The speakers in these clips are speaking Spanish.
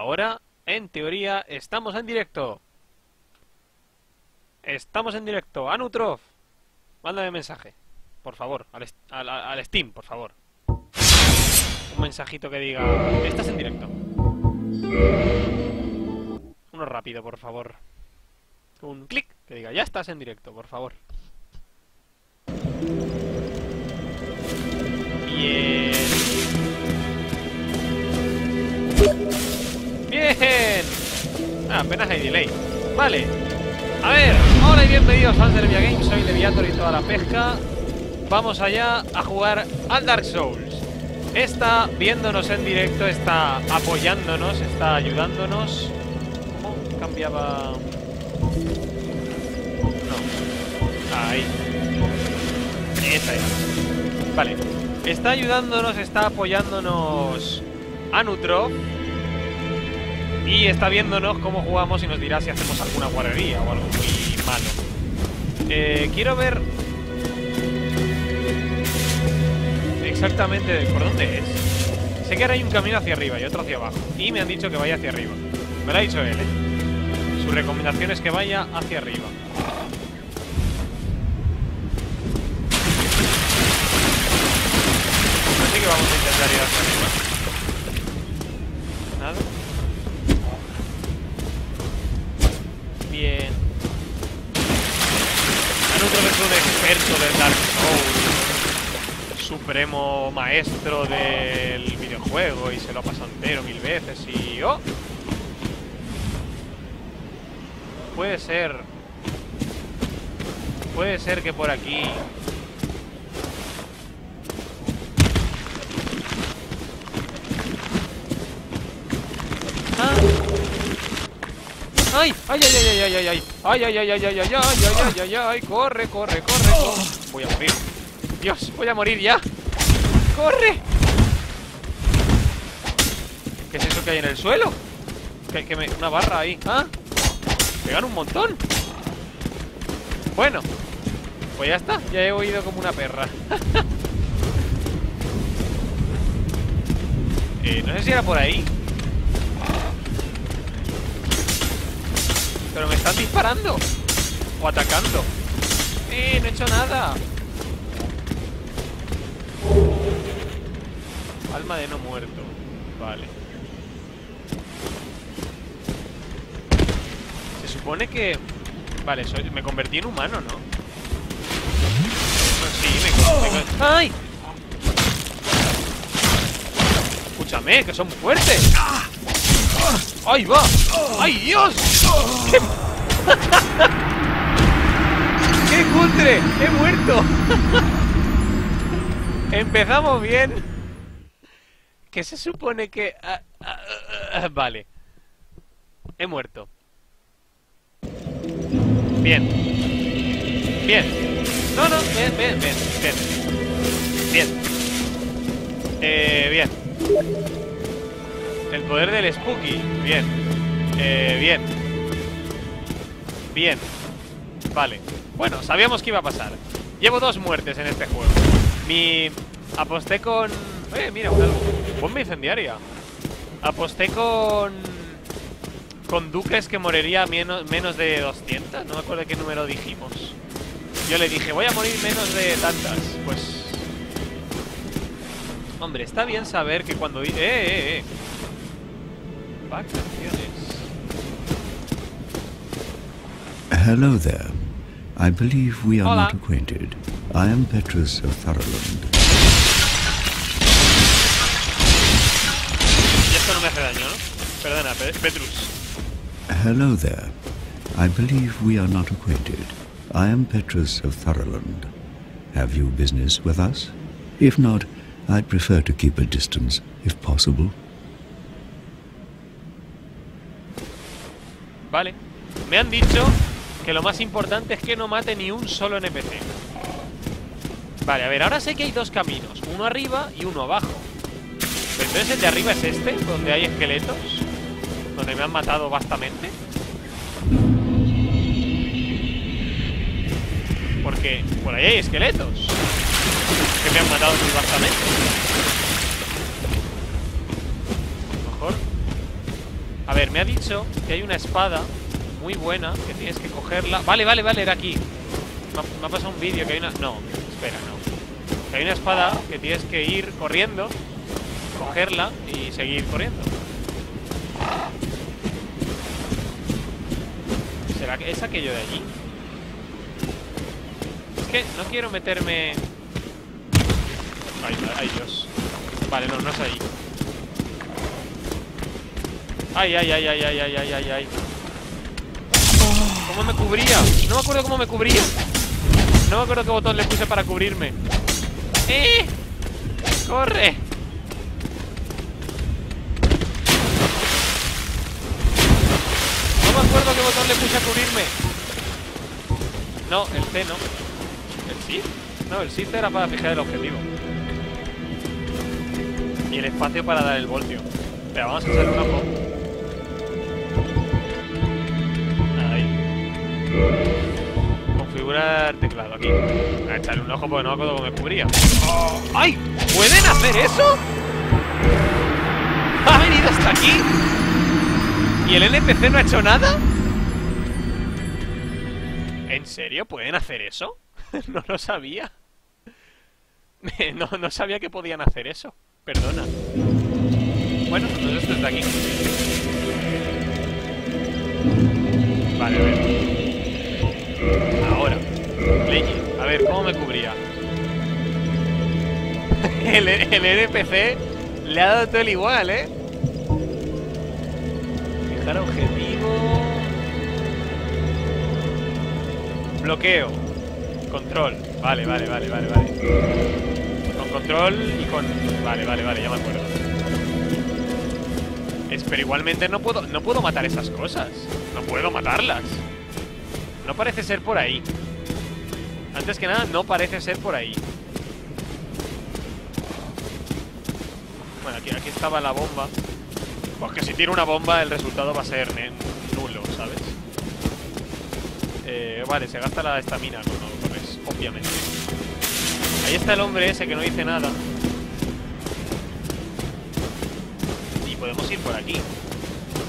Ahora, en teoría, estamos en directo. Estamos en directo. Anutrof, mándame mensaje. Por favor, al, al- Steam, por favor. Un mensajito que diga... Estás en directo. Uno rápido, por favor. Un clic que diga, ya estás en directo, por favor. Bien. Ah, apenas hay delay. Vale. A ver, hola y bienvenidos a Servia Games, soy Leviator y toda la pesca. Vamos allá a jugar al Dark Souls. Está viéndonos en directo, está apoyándonos, está ayudándonos. ¿Cómo cambiaba? No. Ahí. Esa es. Vale. Está ayudándonos, está apoyándonos Anutrof. Y está viéndonos cómo jugamos y nos dirá si hacemos alguna guarrería o algo muy malo. Eh, quiero ver exactamente por dónde es. Sé que ahora hay un camino hacia arriba y otro hacia abajo. Y me han dicho que vaya hacia arriba. Me lo ha dicho él, ¿eh? Su recomendación es que vaya hacia arriba. Así que vamos a intentar ir hacia arriba. Anutro es un experto del Dark Souls. Supremo maestro del videojuego y se lo ha pasado entero mil veces y... ¡Oh! Puede ser... Puede ser que por aquí... Ah. ¡Ay! ¡Ay, ay, ay, ay, ay, ay! ¡Ay, ay, ay, ay, ay, ay, ay, ay, ay, ay, ay! ¡Corre, corre, corre! Voy a morir. Dios, voy a morir ya. ¡Corre! ¿Qué es eso que hay en el suelo? Que, que me, una barra ahí. ¿Ah? Pegan un montón. Bueno, pues ya está. Ya he oído como una perra. eh, no sé si era por ahí. Pero me están disparando. O atacando. Eh, no he hecho nada. Alma de no muerto. Vale. Se supone que... Vale, soy... me convertí en humano, ¿no? Sí, me... con- ¡Ay! Escúchame, que son fuertes. ¡Ahí va! ¡Ay, Dios! ¡Qué, ¡Qué! ¡He muerto! Empezamos bien. Que se supone que... ah, ah, ah, vale. He muerto. Bien. Bien. No, no, bien, bien, bien, bien. Bien. Eh, bien. El poder del Spooky. Bien. Eh, bien. Bien. Vale. Bueno, sabíamos que iba a pasar. Llevo dos muertes en este juego. Mi... Aposté con... Eh, mira, una bomba incendiaria. Aposté con... Con Duques que moriría menos, de 200. No me acuerdo qué número dijimos. Yo le dije, voy a morir menos de tantas. Pues... Hombre, está bien saber que cuando... di- ¡Eh, eh, Hello there. I believe we are Hola. not acquainted. I am Petrus of Thurland. Y esto no me hace daño, ¿no? Perdona, Pe- Petrus. Hello there. I believe we are not acquainted. I am Petrus of Thurland. Have you business with us? If not, I'd prefer to keep a distance, if possible. Me han dicho que lo más importante es que no mate ni un solo NPC. Vale, a ver, ahora sé que hay dos caminos. Uno arriba y uno abajo. Pero entonces el de arriba es este, donde hay esqueletos. Donde me han matado bastante. Porque por ahí hay esqueletos. Que me han matado muy bastante. A lo mejor ver, me ha dicho que hay una espada muy buena que tienes que cogerla. Vale, vale, vale, era aquí. Me ha, pasado un vídeo que hay una. No, espera, no. Que hay una espada que tienes que ir corriendo, cogerla y seguir corriendo. ¿Será que es aquello de allí? Es que no quiero meterme. Ay, ay, Dios. Vale, no, no es ahí. Ay, ay, ay, ay, ay, ay, ay, ay, ay. ¿Cómo me cubría? No me acuerdo cómo me cubría. No me acuerdo qué botón le puse para cubrirme. ¡Eh! ¡Corre! No me acuerdo qué botón le puse a cubrirme. No, el C no. ¿El SIF? No, el SIF era para fijar el objetivo. Y el espacio para dar el voltio. Pero vamos a echarle un ojo. Configurar teclado aquí. A echarle un ojo porque no me acuerdo cómo me cubría. ¡Oh! ¡Ay! ¿Pueden hacer eso? ¿Ha venido hasta aquí? ¿Y el NPC no ha hecho nada? ¿En serio? ¿Pueden hacer eso? no lo sabía. No, no sabía que podían hacer eso. Perdona. Bueno, entonces desde aquí. Vale, a ver. Ahora. Legend. A ver, ¿cómo me cubría? el, NPC le ha dado todo el igual, ¿eh? Fijar objetivo. Bloqueo. Control. Vale, vale, vale, vale, vale. Con control y con... Vale, vale, vale, ya me acuerdo. Es, pero igualmente no puedo, no puedo matar esas cosas. No puedo matarlas. No parece ser por ahí. Antes que nada, no parece ser por ahí. Bueno, aquí, aquí estaba la bomba. Pues que si tiro una bomba, el resultado va a ser nulo, ¿sabes? Eh, vale, se gasta la estamina cuando corres, obviamente. Ahí está el hombre ese que no dice nada. Y podemos ir por aquí.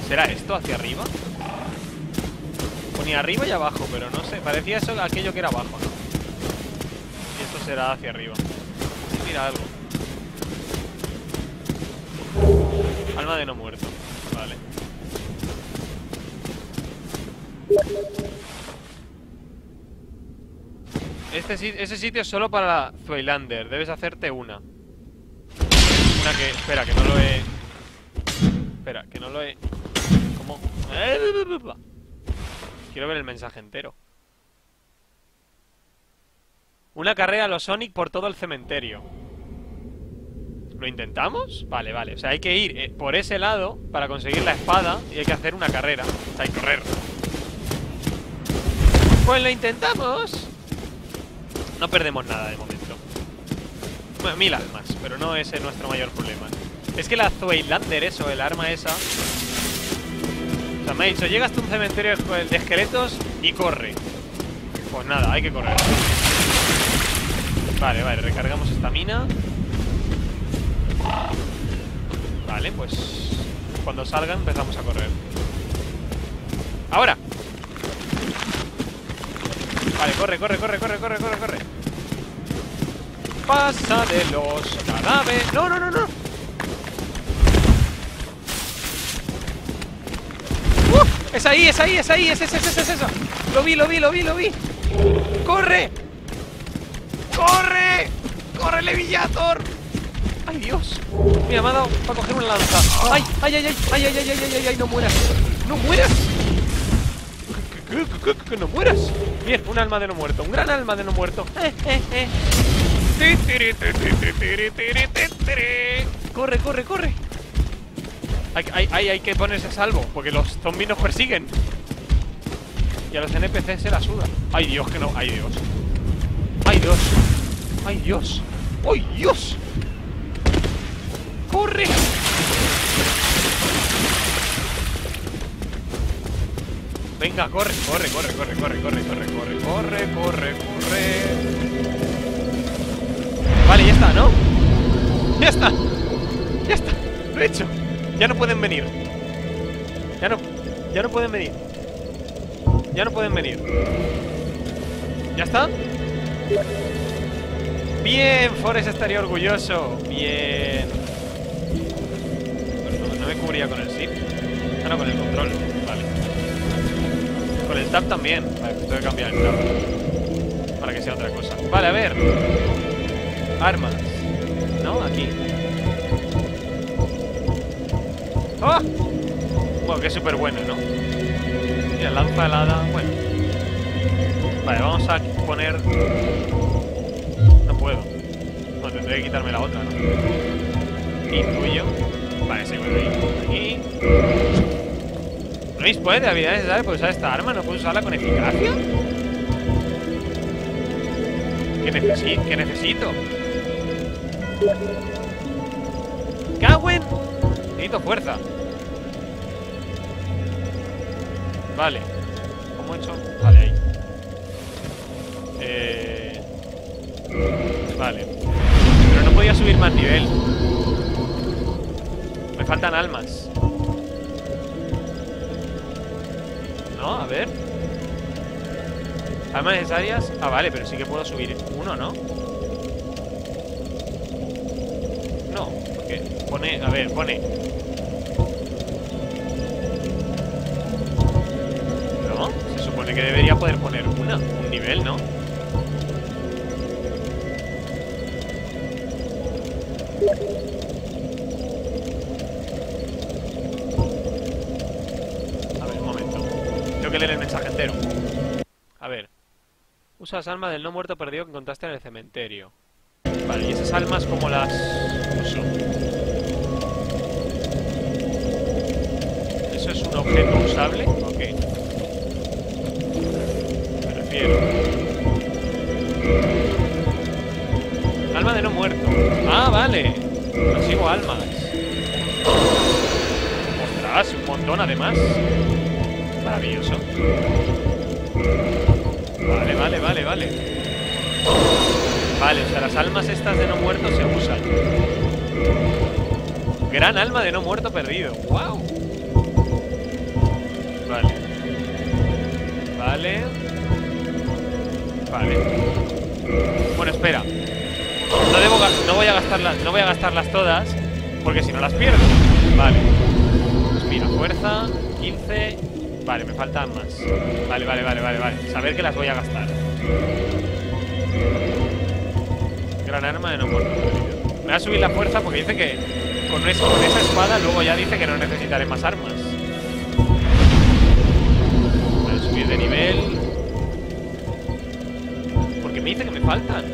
¿Será esto hacia arriba? Ponía arriba y abajo, pero no sé. Parecía eso aquello que era abajo, ¿no? Y esto será hacia arriba. Mira algo. Alma de no muerto. Vale. Este, ese sitio es solo para Zoilander. Debes hacerte una. Una que... Espera, que no lo he... Espera, que no lo he... ¿Cómo? Quiero ver el mensaje entero. Una carrera a los Sonic por todo el cementerio. ¿Lo intentamos? Vale, vale. O sea, hay que ir eh, por ese lado para conseguir la espada y hay que hacer una carrera. O sea, hay que correr. Pues lo intentamos. No perdemos nada de momento. Bueno, mil almas, pero no ese es nuestro mayor problema. Es que la Zoeilander, eso, el arma esa... O sea, me ha dicho, llegas hasta un cementerio de esqueletos y corre. Pues nada, hay que correr. Vale, vale, recargamos esta mina. Vale, pues cuando salgan empezamos a correr. ¡Ahora! Vale, corre, corre, corre, corre, corre, corre, corre. Pasa de los cadáveres. No, no, no, no. Es ahí, es ahí, es ahí, es ese, es ese, es eso. Lo vi, lo vi, lo vi, lo vi. ¡Corre! ¡Corre! ¡Corre, Villator! ¡Ay, Dios! Mira, me ha dado para coger una lanza. ¡Ay, ay, ay, ay! ¡Ay, ay, ay, ay, ay, ay! ay no mueras! ¡No mueras! ¡Que, que, no mueras! Bien, un alma de no muerto. Un gran alma de no muerto. Eh, eh, eh. Corre, corre, corre. Hay, hay, hay, que ponerse a salvo, porque los zombies nos persiguen. Y a los NPC se la suda. ¡Ay, Dios, que no! ¡Ay, Dios! ¡Ay, Dios! ¡Ay, Dios! ¡Ay, Dios! ¡Corre! Venga, corre, corre, corre, corre, corre, corre, corre, corre, corre, corre, corre. Vale, ya está, ¿no? Ya está. Ya está. Lo he hecho. Ya no pueden venir. Ya no, ya no pueden venir. Ya no pueden venir. ¿Ya está? Bien, Forrest estaría orgulloso. Bien. Pero no, no me cubría con el shift. Ah, no, con el control. Vale. Con el tab también. Vale, tengo que cambiar el tab. Para que sea otra cosa. Vale, a ver. Armas. ¿No? Aquí. ¡Ah! Bueno, que es súper bueno, ¿no? Mira, lanza helada. Bueno. Vale, vamos a poner... No puedo. Bueno, tendré que quitarme la otra, ¿no? Intuyo. Vale, ahí. Aquí. ¿No dispone de habilidades necesarias para usar esta arma? ¿No puedo usarla con eficacia? ¿Qué, necesi ¿Qué necesito? Necesito fuerza. Vale. ¿Cómo he hecho? Vale, ahí. Eh... Vale. Pero no podía subir más nivel. Me faltan almas. No, a ver. Almas necesarias. Ah, vale, pero sí que puedo subir uno, ¿no? No, porque pone. A ver, pone. Que debería poder poner una, un nivel, ¿no? A ver, un momento. Tengo que leer el mensaje entero. A ver. Usa las almas del no muerto perdido que encontraste en el cementerio. Vale, ¿y esas almas cómo las uso? ¿Eso es un objeto usable? Ah, vale. Consigo almas. Ostras, un montón además. Maravilloso. Vale, vale, vale, vale. Vale, o sea, las almas estas de no muerto se usan. Gran alma de no muerto perdido. ¡Wow! Vale. Vale. Vale. Bueno, espera. No, voy a gastarlas, no voy a gastarlas todas, porque si no las pierdo. Vale. Pues mira, fuerza, 15. Vale, me faltan más. Vale, vale, vale, vale, vale. Saber que las voy a gastar. Gran arma de no muerto. Me voy a subir la fuerza porque dice que con, es- con esa espada luego ya dice que no necesitaré más armas. Subir de nivel. Porque me dice que me faltan.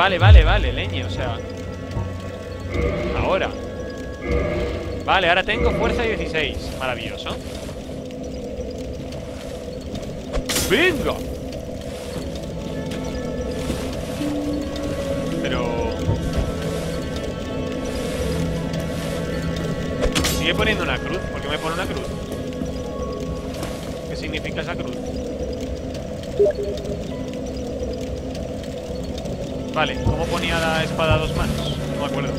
Vale, vale, vale, leñe, o sea. Ahora. Vale, ahora tengo fuerza 16. Maravilloso. ¡Venga! Pero... Sigue poniendo una cruz. ¿Por qué me pone una cruz? ¿Qué significa esa cruz? Vale, ¿cómo ponía la espada a dos manos? No me acuerdo.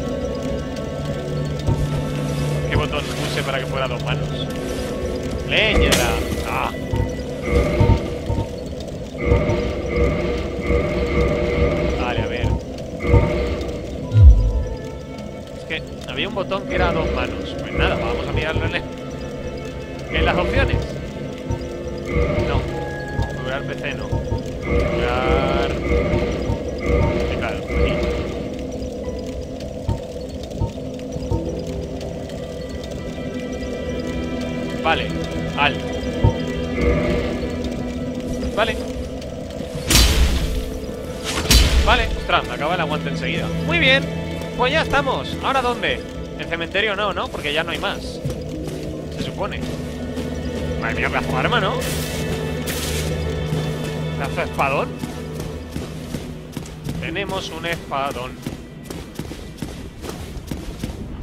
¿Qué botón puse para que fuera a dos manos? ¡Leñera! ¡Ah! Vale, a ver. Es que había un botón que era a dos manos. Pues nada, vamos a mirarlo en, el- en las opciones. No. Configurar PC no. Enseguida. Muy bien, pues ya estamos. ¿Ahora dónde? El cementerio no, ¿no? Porque ya no hay más. Se supone. Madre mía, pedazo de arma, ¿no? Pedazo de espadón. Tenemos un espadón.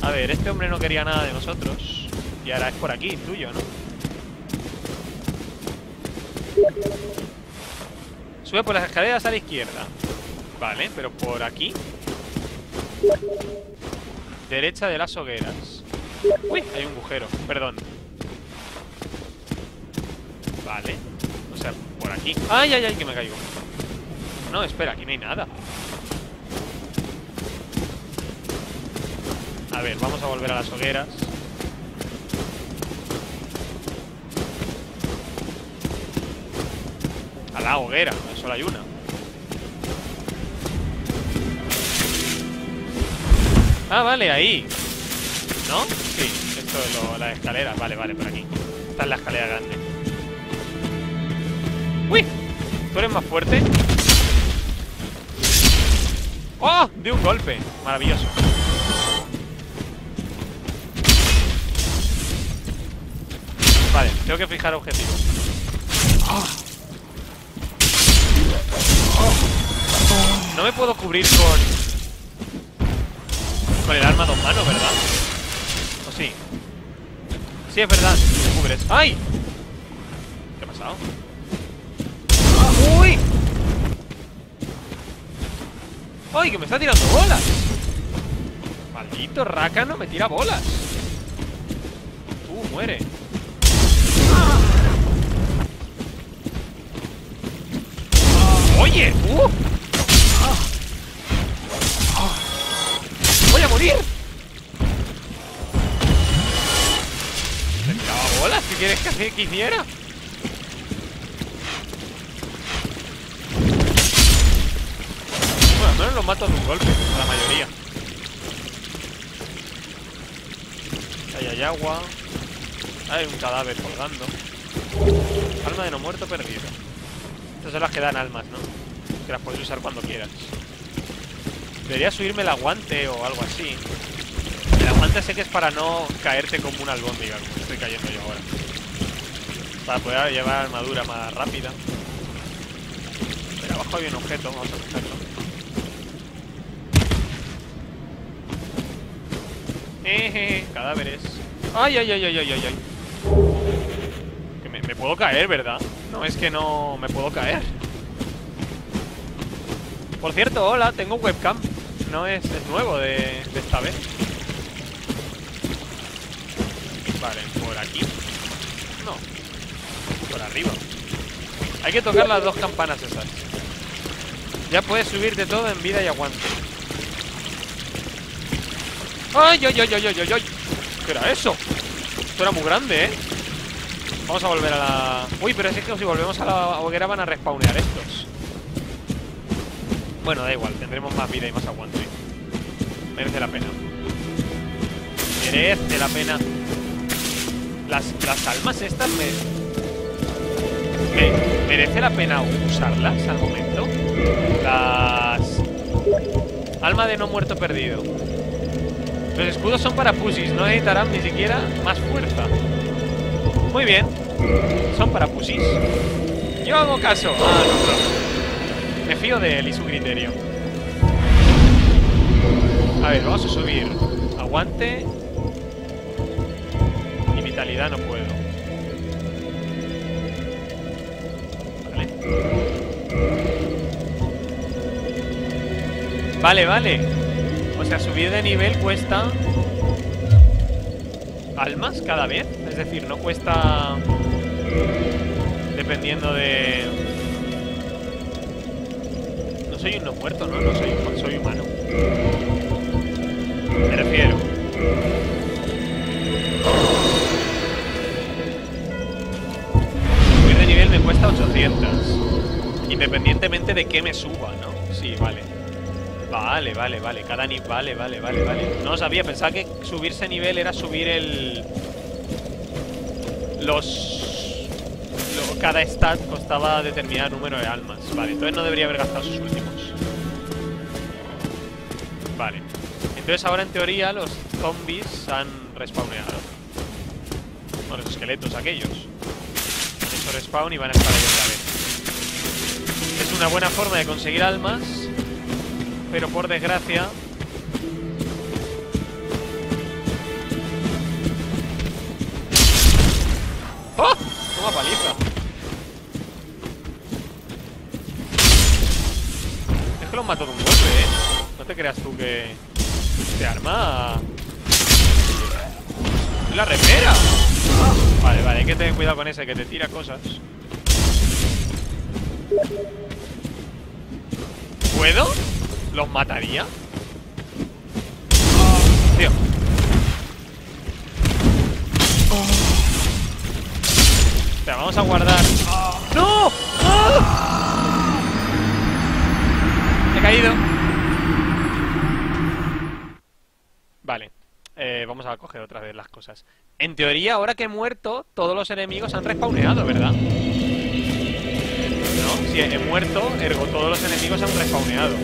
A ver, este hombre no quería nada de nosotros. Y ahora es por aquí, tuyo, ¿no? Sube por las escaleras a la izquierda. Vale, pero por aquí. Derecha de las hogueras. Uy, hay un agujero. Perdón. Vale. O sea, por aquí. ¡Ay, ay, ay! Que me caigo. No, espera, aquí no hay nada. A ver, vamos a volver a las hogueras. A la hoguera, solo hay una. Ah, vale, ahí. ¿No? Sí, esto es lo, la escalera. Vale, vale, por aquí. Esta es la escalera grande. ¡Uy! ¿Tú eres más fuerte? ¡Oh! De un golpe. Maravilloso. Vale, tengo que fijar objetivos. No me puedo cubrir con... Con el arma a dos manos, ¿verdad? ¿O sí? Sí, es verdad, ¡Ay! ¿Qué ha pasado? ¡Uy! ¡Ay, que me está tirando bolas! Maldito rácano me tira bolas Tú, muere ¡Oye! ¡Uh! Morir! ¿Me bolas? ¿Qué quieres que, que hiciera? Bueno, al menos los mato de un golpe, la mayoría. Ahí hay agua. Hay un cadáver colgando. Alma de no muerto perdido. Estas son las que dan almas, ¿no? Que las puedes usar cuando quieras. Debería subirme el aguante o algo así. El aguante sé que es para no caerte como un albóndiga, como estoy cayendo yo ahora. Para poder llevar armadura más rápida. Pero abajo hay un objeto, vamos a cogerlo. Ejeje, cadáveres. Ay, ay, ay, ay, ay, ay, ay. Que me, me puedo caer, ¿verdad? No, es que no me puedo caer. Por cierto, hola, tengo webcam. No es, nuevo de, esta vez. Vale, por aquí. No. Por arriba. Hay que tocar las dos campanas esas. Ya puedes subir de todo en vida y aguante. ¡Ay, ay, ay, ay, ay, ay, ay! ¿Qué era eso? Esto era muy grande, ¿eh? Vamos a volver a la... Uy, pero es que si volvemos a la hoguera van a respawnear estos. Bueno, da igual, tendremos más vida y más aguante. Merece la pena. Merece la pena. Las, las almas estas me... me... ¿Merece la pena usarlas al momento? Las... Alma de no muerto perdido. Los escudos son para pusis, no necesitarán ni siquiera más fuerza. Muy bien. Son para pusis. Yo hago caso. Ah, no. Me fío de él y su criterio. A ver, vamos a subir. Aguante. Y vitalidad no puedo. Vale. Vale, vale. O sea, subir de nivel cuesta... ¿Almas cada vez? Es decir, no cuesta... Dependiendo de... Soy un muerto, ¿no? No soy, soy humano. Me refiero. Subir de nivel me cuesta 800. Independientemente de que me suba, ¿no? Sí, vale. Vale, vale, vale. Cada nivel. Vale, vale, vale, vale. No sabía. Pensaba que subirse nivel era subir el. Los. lo- cada stat costaba determinado número de almas. Vale, entonces no debería haber gastado sus últimos. Entonces ahora en teoría los zombies han respawneado. Bueno, los esqueletos aquellos. Han hecho respawn y van a estar ahí otra vez. Es una buena forma de conseguir almas. Pero por desgracia... ¡Oh! Toma paliza. los mato de un golpe, ¿eh? No te creas tú que... Este arma... ¡La remera! Vale, vale, hay que tener cuidado con ese que te tira cosas ¿Puedo? ¿Los mataría? Tío Espera, vamos a guardar ¡No! He caído Vale eh, Vamos a coger otra vez las cosas En teoría, ahora que he muerto Todos los enemigos han respawneado, ¿verdad? ¿No? Si he muerto, ergo todos los enemigos han respawneado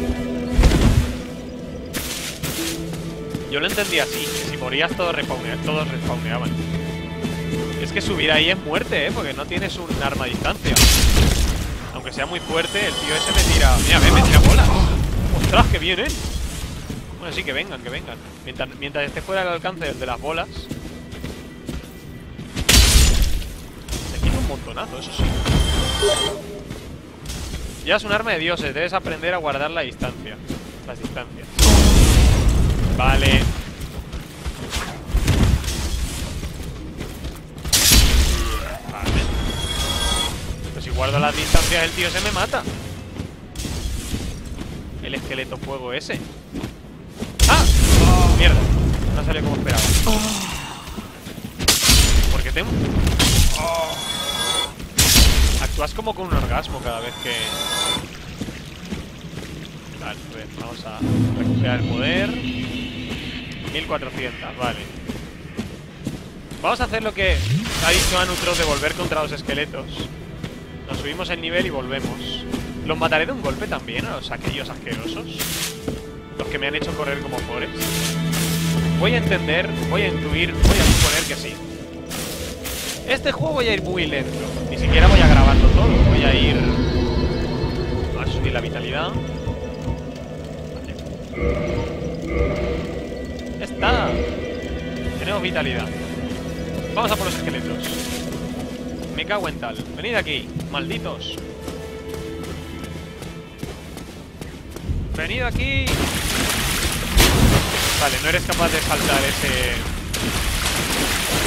Yo lo entendí así Que si morías todos, todos respawneaban Es que subir ahí es muerte, ¿eh? Porque no tienes un arma a distancia Aunque sea muy fuerte, el tío ese me tira... Mira, ve, me tira bolas ¡Ostras, que vienen! Bueno, sí, que vengan, que vengan. Mientras, esté fuera del alcance del de las bolas. Te quita un montonazo, eso sí. Ya es un arma de dioses Debes aprender a guardar la distancia. Las distancias. Vale. Si guardo las distancias el tío se me mata. El esqueleto fuego ese. Mierda No salió como esperaba. ¿Por qué tengo? Actúas como con un orgasmo cada vez que... Vale, pues vamos a recuperar el poder. 1400, vale. Vamos a hacer lo que ha dicho Anutro de volver contra los esqueletos. Nos subimos el nivel y volvemos. ¿Los mataré de un golpe también a los aquellos asquerosos? Los que me han hecho correr como pobres Voy a entender, voy a intuir, voy a suponer que sí Este juego voy a ir muy lento Ni siquiera voy a grabarlo todo Voy a ir... A subir la vitalidad Vale está. Tenemos vitalidad. Vamos a por los esqueletos. Me cago en tal. Venid aquí, malditos. Venid aquí. Vale, no eres capaz de saltar ese...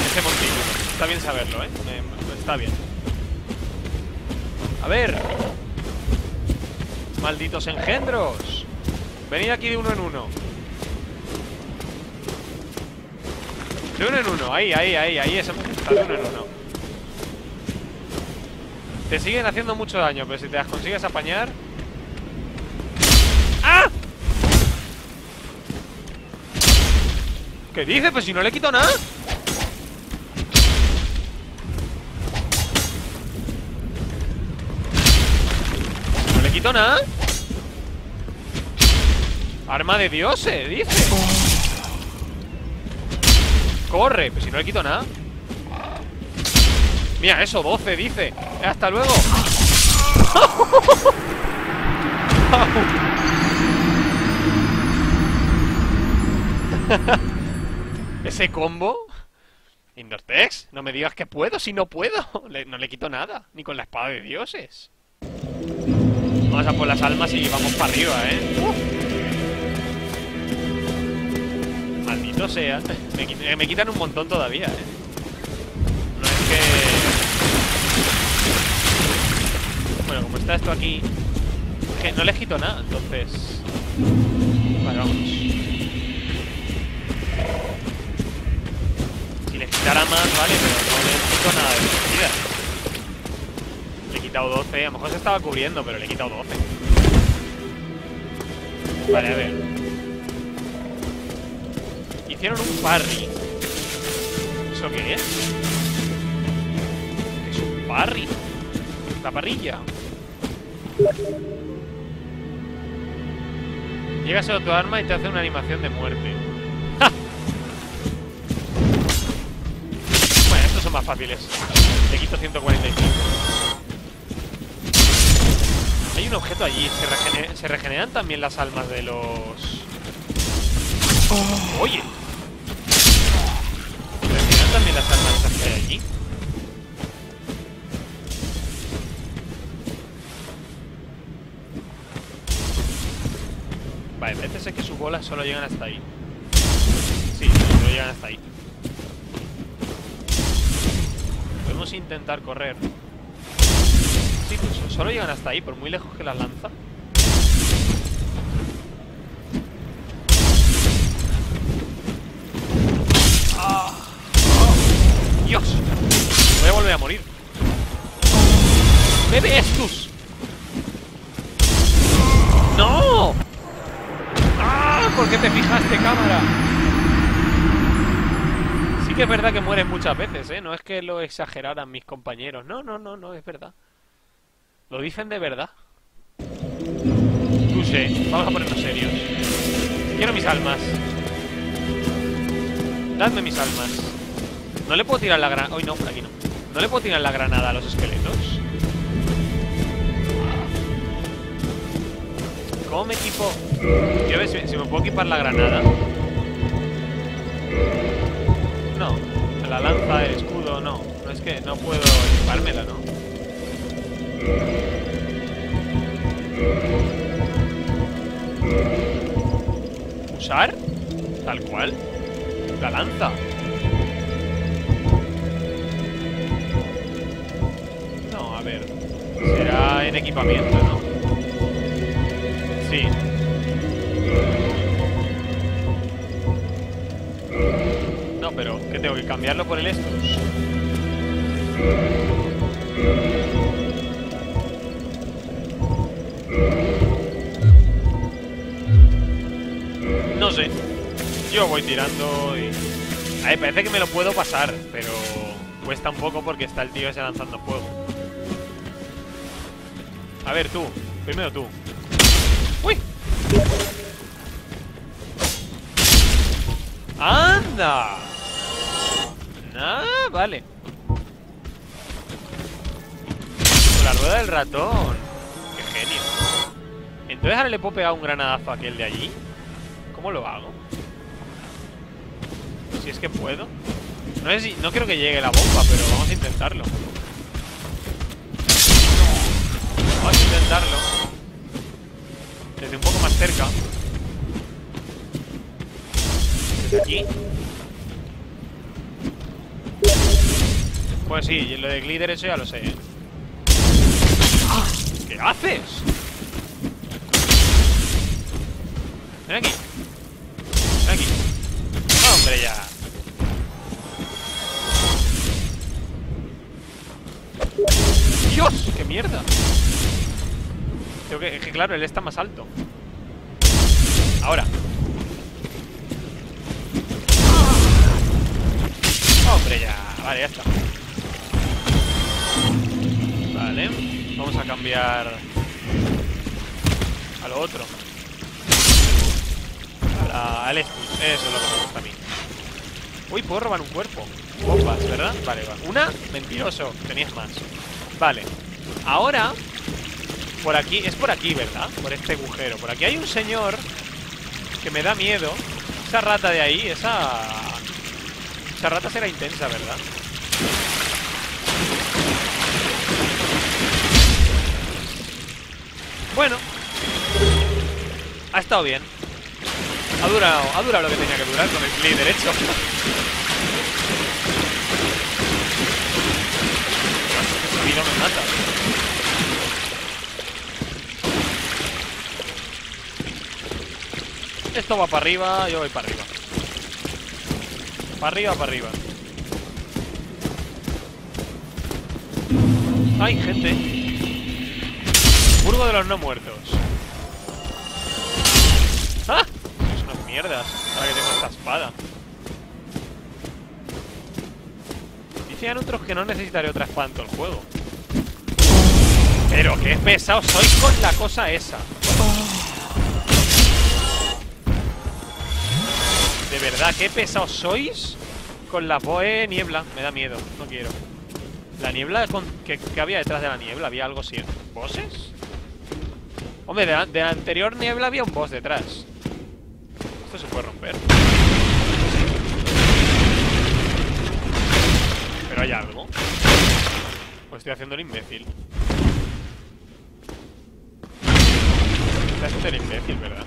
Ese montículo. Está bien saberlo, ¿eh? está bien. A ver. Malditos engendros. Venid aquí de uno en uno. De uno en uno, ahí, ahí, ahí, ahí, de uno en uno. Te siguen haciendo mucho daño, pero si te las consigues apañar... ¿Qué dice? Pues si no le quito nada. No le quito nada. Arma de dioses, dice. Corre, pues si no le quito nada Mira eso, 12 dice Hasta luego Ese combo Indortex, no me digas que puedo si no puedo No le quito nada, ni con la espada de dioses Vamos a por las almas y vamos para arriba, eh No sea. Me, quitan un montón todavía, ¿eh? No es que... Bueno, como está esto aquí... Que no les quito nada, entonces... Vale, vámonos. Quitara más, vale, pero no les quito nada de vida. Le he quitado 12, a lo mejor se estaba cubriendo, pero le he quitado 12. Vale, a ver hicieron un parry. ¿Eso qué es? ¿Qué es un parry? La parrilla. Llegas a tu arma y te hace una animación de muerte. Son más fáciles. Le quito 145. Hay un objeto allí. Se, se regeneran también las almas de los... Oye, también las armas que hay allí? Vale, parece ser que sus bolas solo llegan hasta ahí. Sí, solo llegan hasta ahí. Podemos intentar correr. Sí, pues solo llegan hasta ahí, por muy lejos que las lanza. ¡Ah! ¡Dios! Voy a volver a morir. ¡Bebe estus! ¡No! ¡Ah! ¿Por qué te fijaste, cámara? Que es verdad que mueren muchas veces, ¿eh? No es que lo exageraran mis compañeros. No, no, no, no, es verdad. Lo dicen de verdad. Touché. Vamos a ponernos serios. Quiero mis almas. Dadme mis almas. ¿No le puedo tirar la granada? Hoy no, aquí no. ¿No le puedo tirar la granada a los esqueletos? ¿Cómo me equipo? Quiero ver si, si me puedo equipar la granada. No. La lanza, el escudo, no. No es que no puedo equipármela, ¿no? ¿Usar? Tal cual. La lanza. No, a ver. Será en equipamiento, ¿no? Sí. Pero ¿qué tengo que cambiarlo por el estos? No sé. Yo voy tirando y... A ver, parece que me lo puedo pasar, pero cuesta un poco porque está el tío ese lanzando fuego. A ver, tú. Primero tú. ¡Uy! ¡Anda! Ah, vale. Con la rueda del ratón. ¡Qué genio! Entonces ahora le puedo pegar un granadazo a aquel de allí. ¿Cómo lo hago? Si es que puedo. No, sé no creo que llegue la bomba, pero vamos a intentarlo. Vamos a intentarlo. Desde un poco más cerca. Desde aquí. Pues sí, lo de glider eso ya lo sé. ¿eh? ¿Qué haces? Ven aquí. Ven aquí. ¡Hombre, ya! ¡Dios! ¡Qué mierda! Tengo que, que claro, él está más alto. Ahora. ¡Hombre, ya! Vale, ya está. Vamos a cambiar a lo otro. A al Estus. Eso es lo que me gusta a mí. Uy, puedo robar un cuerpo. Bombas, ¿verdad? Vale, va. Una, mentiroso. Tenías más. Vale. Ahora, por aquí, es por aquí, ¿verdad? Por este agujero. Por aquí hay un señor que me da miedo. Esa rata de ahí, esa... Esa rata será intensa, ¿verdad? Bueno. Ha estado bien. Ha durado, ha durado lo que tenía que durar con el clic derecho. Y no me mata. Esto va para arriba, yo voy para arriba. Para arriba, para arriba. Hay gente. Burgo de los no muertos. ¡Ah! Es unas mierdas. Ahora que tengo esta espada. Dicen otros que no necesitaré otra espada en todo el juego. Pero qué pesado soy con la cosa esa. De verdad, qué pesados sois con la boe niebla. Me da miedo, no quiero. La niebla, con, ¿qué, había detrás de la niebla? ¿Había algo así? ¿Bosses? Hombre, de la, anterior niebla había un boss detrás. Esto se puede romper. ¿Pero hay algo? Pues estoy haciendo el imbécil. Estás haciendo el imbécil, ¿verdad?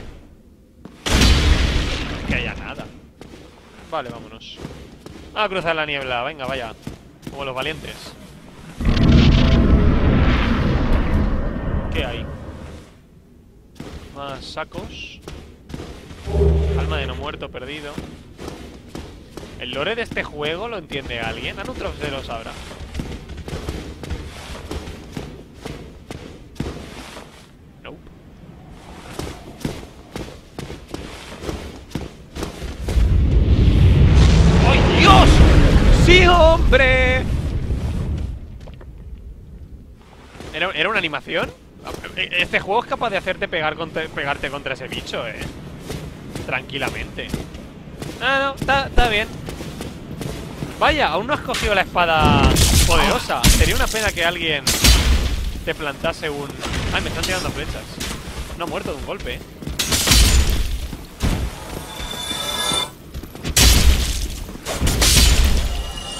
No es Que haya nada. Vale, vámonos. A cruzar la niebla, venga, vaya. Como los valientes. ¿Qué hay? Más sacos. Alma de no muerto perdido. ¿El lore de este juego lo entiende alguien? Anutrox se lo sabrá. Nope. ¡Ay, Dios! ¡Sí, hombre! ¿Era, ¿Era una animación? Este juego es capaz de hacerte pegar pegarte contra ese bicho, eh. Tranquilamente. Ah, no, está, está bien. Vaya, aún no has cogido la espada poderosa. Sería una pena que alguien te plantase un... Ay, me están tirando flechas. No ha muerto de un golpe, eh.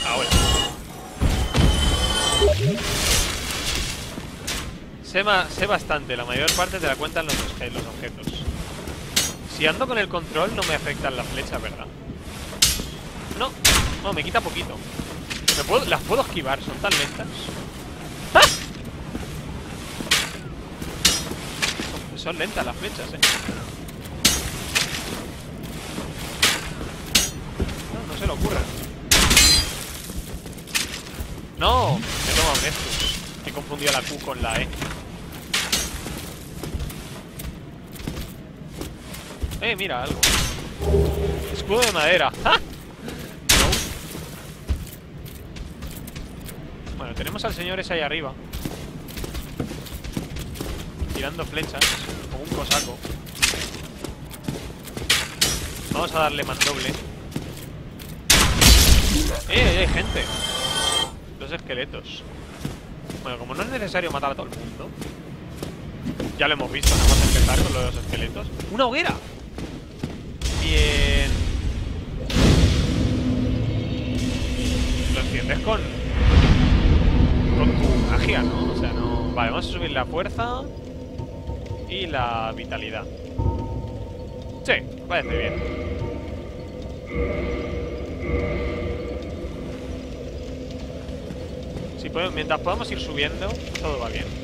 Ahora. Sé, sé bastante, la mayor parte te la cuentan los, los objetos. Si ando con el control no me afectan las flechas, ¿verdad? No, no, me quita poquito. Las puedo esquivar, son tan lentas. ¡Ah! Son, lentas las flechas, eh. No, no se le ocurra. No, me toma un Nestus. He confundido la Q con la E. Eh, mira, algo. Escudo de madera. ¡Ja! No. Bueno, tenemos al señor ese ahí arriba. Tirando flechas, como un cosaco. Vamos a darle mandoble. ¡Eh, hay gente! Los esqueletos. Bueno, como no es necesario matar a todo el mundo. Ya lo hemos visto, vamos a empezar con los esqueletos. ¡Una hoguera! Lo enciendes con. con tu magia, ¿no? O sea, no. Vale, vamos a subir la fuerza. Y la vitalidad. Sí, parece bien. Si mientras podamos ir subiendo, todo va bien.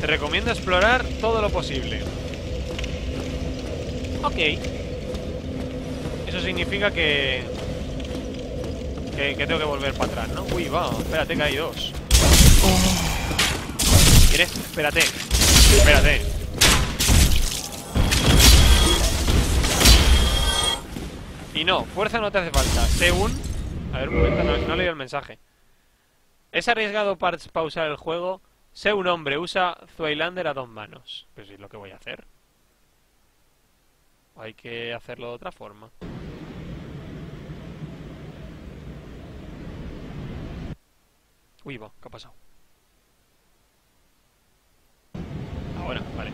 Te recomiendo explorar todo lo posible. Ok. Eso significa que... Que, tengo que volver para atrás, ¿no? Uy, va, espérate que hay dos. ¿Quieres? Espérate. Espérate. Y no, fuerza no te hace falta. Según... A ver, un momento, no, no leído el mensaje. Es arriesgado pausar el juego. Sé un hombre, usa Zweilander a dos manos. Pues es lo que voy a hacer. Hay que hacerlo de otra forma. Uy, va, ¿qué ha pasado? Ahora, vale.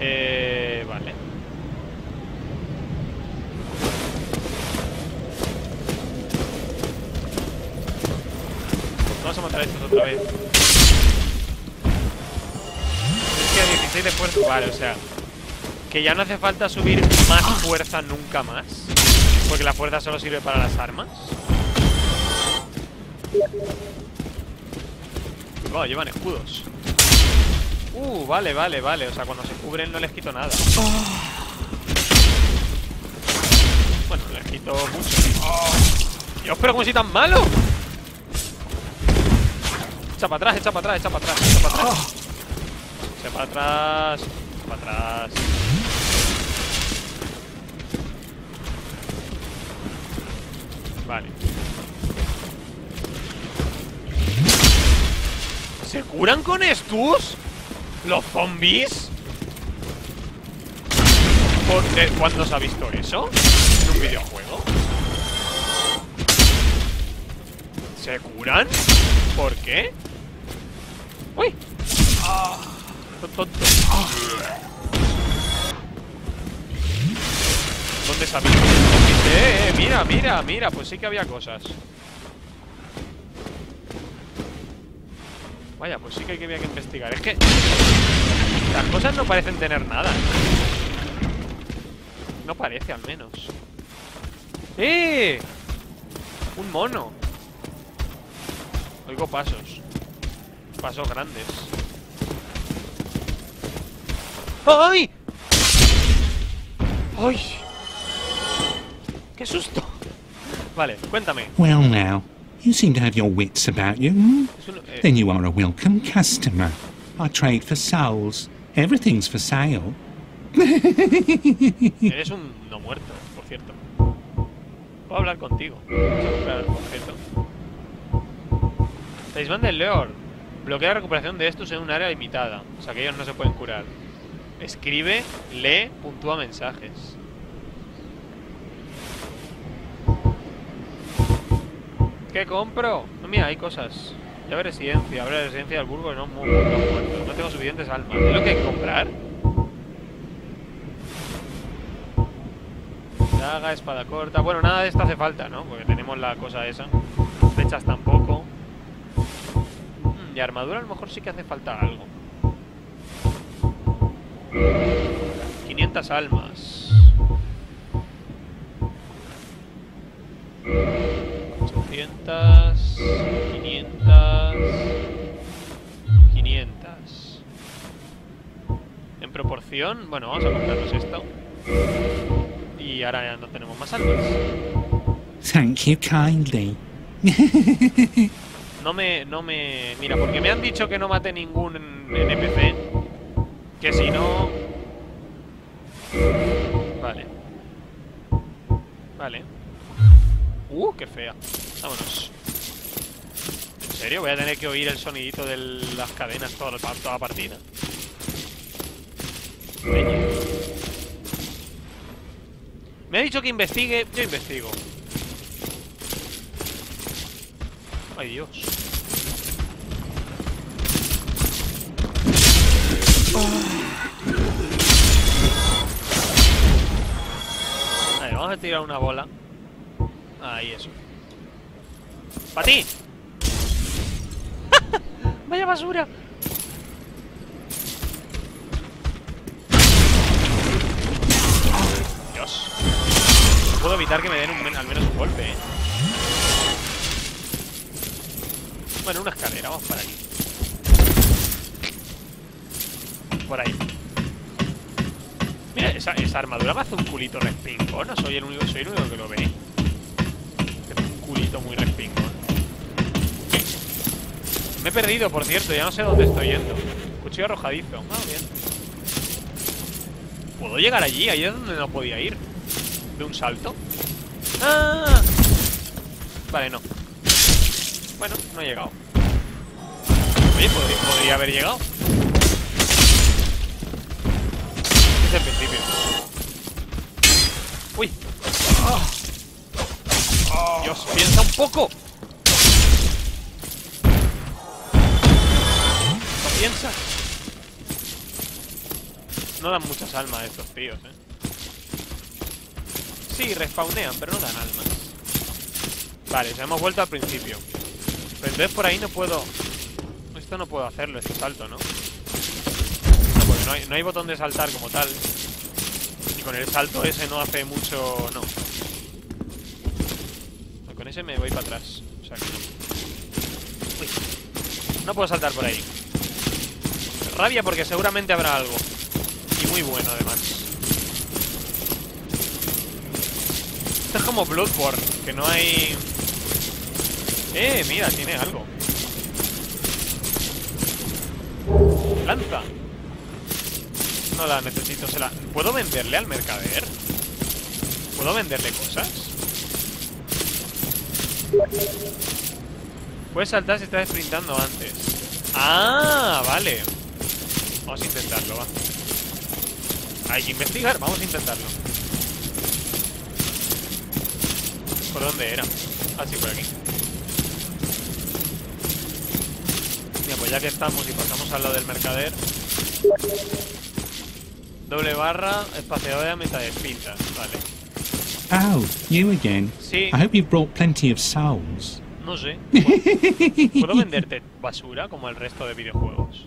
Eh, vale. Vamos a matar a estos otra vez. Es que a 16 de fuerza. Vale, o sea. Que ya no hace falta subir más fuerza nunca más. Porque la fuerza solo sirve para las armas. Wow, llevan escudos. Uh, vale, vale, vale. O sea, cuando se cubren no les quito nada. Bueno, les quito mucho. Dios, pero como si tan malo. Echa para atrás, echa para atrás, echa para atrás, echa para atrás. Para atrás, para atrás. Vale. ¿Se curan con estos? ¿Los zombies? ¿Cuándo se ha visto eso? ¿En un videojuego? ¿Se curan? ¿Por qué? ¡Uy! Tontos. ¿Dónde visto? Eh, eh, mira, mira, mira, pues sí que había cosas. Vaya, pues sí que había que investigar. Es que las cosas no parecen tener nada. No parece, al menos. ¡Eh! Un mono. Oigo pasos. Pasos grandes. ¡Ay! ¡Ay! ¡Qué susto! Vale, cuéntame. Well, now, you seem to have your wits about you. hmm? Eh, Then you are a welcome customer. I trade for souls. Everything's for sale. eres un no muerto, por cierto. Puedo hablar contigo. Objeto. Talismán del Leor. Bloquea la recuperación de estos en un área limitada. O sea que ellos no se pueden curar. Escribe, lee, puntúa mensajes. ¿Qué compro? No, mira, hay cosas. De residencia, la residencia del Burgo, no, no tengo suficientes almas. ¿Es lo que comprar? Daga, espada corta. Bueno, nada de esto hace falta, ¿no? Porque tenemos la cosa esa. Flechas tampoco. Mm, Y armadura a lo mejor sí que hace falta algo. 500 almas. 800. 500. 500. En proporción, bueno, vamos a comprarnos esto. Y ahora ya no tenemos más almas. Thank you kindly. No me, no me... Mira, porque me han dicho que no mate ningún NPC. Que si no... Vale. Vale. Uh, qué fea. Vámonos. ¿En serio? Voy a tener que oír el sonidito de las cadenas toda toda la partida. Me ha dicho que investigue, yo investigo. Ay, Dios. Vale, vamos a tirar una bola. Ahí, eso. ¡Para ti! ¡Vaya basura! Dios. No puedo evitar que me den un al menos un golpe, ¿eh? Bueno, una escalera, vamos para aquí. Por ahí. Mira, esa, esa armadura me hace un culito respingón. No soy el único, soy el único que lo ve. Un culito muy respingón. Me he perdido, por cierto, ya no sé dónde estoy yendo. Cuchillo arrojadizo. Ah, bien. ¿Puedo llegar allí? Ahí es donde no podía ir. ¿De un salto? ¡Ah! Vale, no. Bueno, no he llegado. Oye, podría haber llegado. Piensa un poco. No piensa. No dan muchas almas estos tíos, eh. Sí, respawnean, pero no dan almas. Vale, ya hemos vuelto al principio. Pero entonces por ahí no puedo... Esto no puedo hacerlo, este salto, ¿no? No, porque hay, no hay botón de saltar como tal. Y con el salto ese no hace mucho... No. Ese me voy para atrás. O sea que no. Uy. No puedo saltar por ahí. Rabia porque seguramente habrá algo. Y muy bueno, además. Esto es como Bloodborne, que no hay... Eh, mira, tiene algo. Lanza. No la necesito, se la... ¿Puedo venderle al mercader? ¿Puedo venderle cosas? Puedes saltar si estás sprintando antes. Ah, vale. Vamos a intentarlo, va. Hay que investigar, vamos a intentarlo. ¿Por dónde era? Ah, sí, por aquí. Mira, pues ya que estamos y pasamos al lado del mercader. Doble barra, espaciadora, meta de pintas. Vale. Oh, you again. Sí. I hope you've brought plenty of souls. No sé. ¿Puedo, ¿puedo venderte basura como el resto de videojuegos?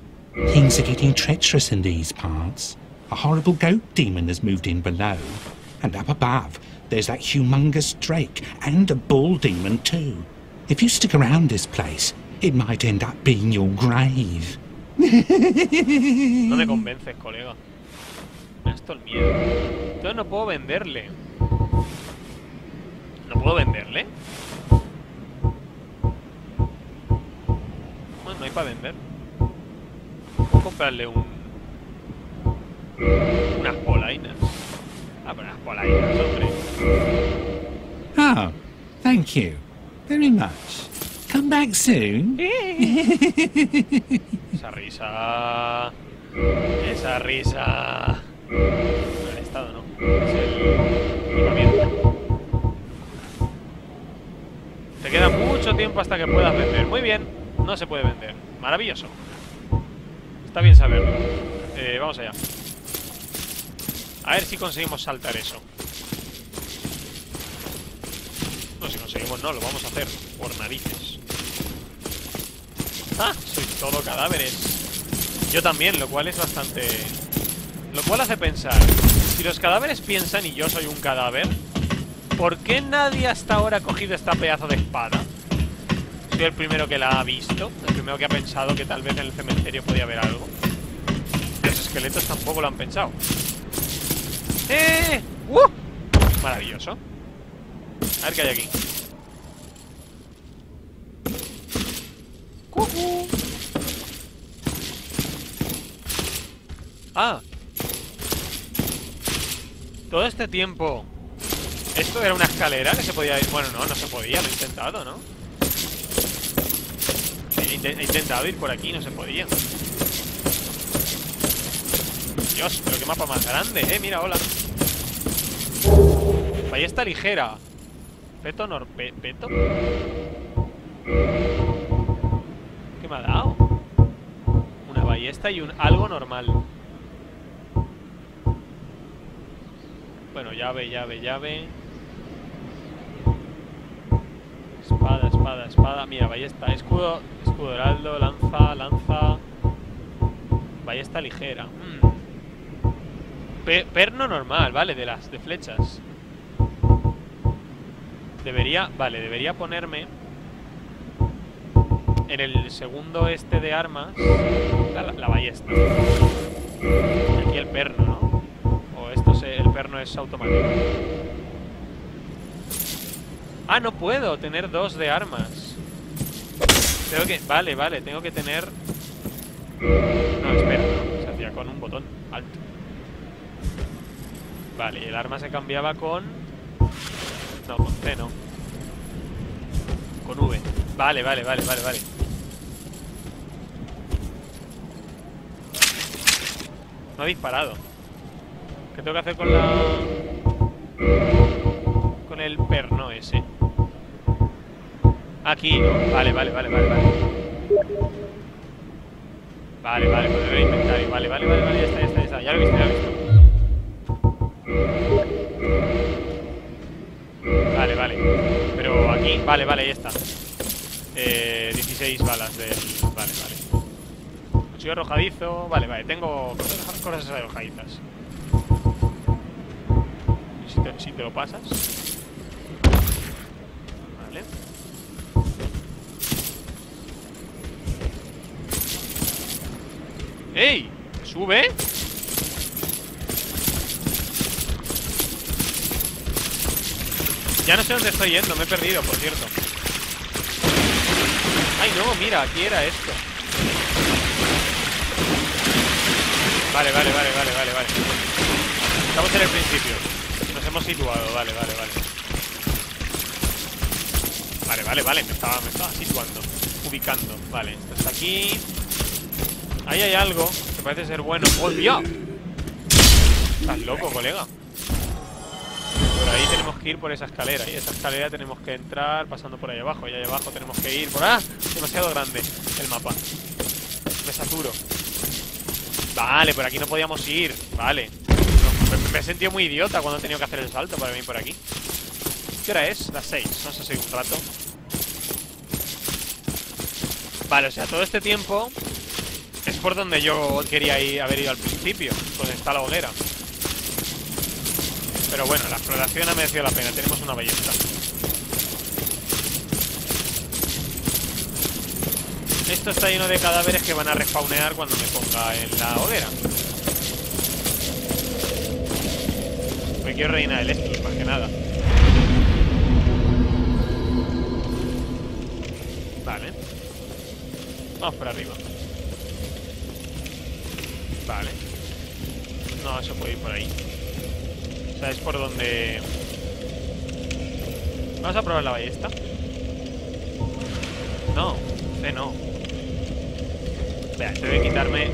Things are getting treacherous in these parts. A horrible goat demon has moved in below. And up above, there's that humongous drake and a bull demon too. If you stick around this place, it might end up being your grave. No me convences, colega. Esto el miedo. Entonces no puedo venderle. ¿No puedo venderle? Bueno, no hay para vender. Puedo comprarle un... Unas polainas. Ah, pero unas polainas, hombre. Oh, thank you very much. Come back soon. Esa risa... Esa risa... No, el estado no. Es el. Te queda mucho tiempo hasta que puedas vender. Muy bien. No se puede vender. Maravilloso. Está bien saberlo. Eh, vamos allá. A ver si conseguimos saltar eso. No, si conseguimos no, lo vamos a hacer. Por narices. ¡Ah! Soy todo cadáveres. Yo también, lo cual es bastante... Lo cual hace pensar, si los cadáveres piensan y yo soy un cadáver, ¿por qué nadie hasta ahora ha cogido esta pedazo de espada? Soy el primero que la ha visto, el primero que ha pensado que tal vez en el cementerio podía haber algo. Los esqueletos tampoco lo han pensado. ¡Eh! ¡Uh! Maravilloso. A ver qué hay aquí. ¡Cucú! Ah, todo este tiempo ¿Esto era una escalera que se podía ir? Bueno, no, no se podía, lo he intentado, ¿no? He, inte- he intentado ir por aquí, no se podía Dios, pero qué mapa más grande, eh, mira, hola Ballesta ligera Peto nor... pe- peto ¿Qué me ha dado? Una ballesta y un algo normal Bueno, llave, llave, llave. Espada, espada. Mira, ballesta, escudo, escudo heraldo, lanza, lanza. Ballesta ligera. Mm. Pe- perno normal, vale, de las de flechas. Debería, vale, debería ponerme en el segundo este de armas la, ballesta. Aquí el perno, ¿no? O esto se, el perno es automático. Ah, no puedo tener dos de armas. Tengo que... Vale, vale, tengo que tener... No, espera, se hacía con un botón alto. Vale, el arma se cambiaba con... No, con C no. Con V. Vale, vale, vale, vale, vale. No ha disparado. ¿Qué tengo que hacer con la... Con el perno ese? Aquí. Vale, vale, vale, vale, vale. Vale, vale, poner el inventario. Vale, vale, vale, vale, ya está, ya está, ya está. Ya lo he visto, ya lo he visto. Vale, vale. Pero aquí, vale, vale, ahí está. Eh, 16 balas del... Vale, vale. Cuchillo arrojadizo. Vale, vale, tengo cosas, cosas arrojadizas. ¿Y si te, si te lo pasas? Vale. ¡Ey! ¡Sube! Ya no sé dónde estoy yendo, me he perdido, por cierto. ¡Ay, no! Mira, aquí era esto. Vale, vale, vale, vale, vale, vale. Estamos en el principio. Nos hemos situado, vale, vale, vale. Vale, vale, vale, me estaba, me estaba situando. Ubicando. Vale, esto está aquí. Ahí hay algo que parece ser bueno. ¡Oh, Dios! Estás loco, colega. Por ahí tenemos que ir por esa escalera. Y esa escalera tenemos que entrar pasando por ahí abajo. Y ahí abajo tenemos que ir por... ¡Ah! Demasiado grande el mapa. Me saturo. Vale, por aquí no podíamos ir. Vale. Me, he sentido muy idiota cuando he tenido que hacer el salto para venir por aquí. ¿Qué hora es? Las 6. No sé si un rato. Vale, o sea, todo este tiempo por donde yo quería ir, haber ido al principio, donde está la hoguera. Pero bueno, la exploración ha merecido la pena, tenemos una ballesta. Esto está lleno de cadáveres que van a respawnear cuando me ponga en la hoguera. Me quiero reina del Estus, más que nada. Vale. Vamos por arriba. Vale. No, eso puede ir por ahí. O sea, es por donde... Vamos a probar la ballesta. No, C no. Vea, tengo que quitarme...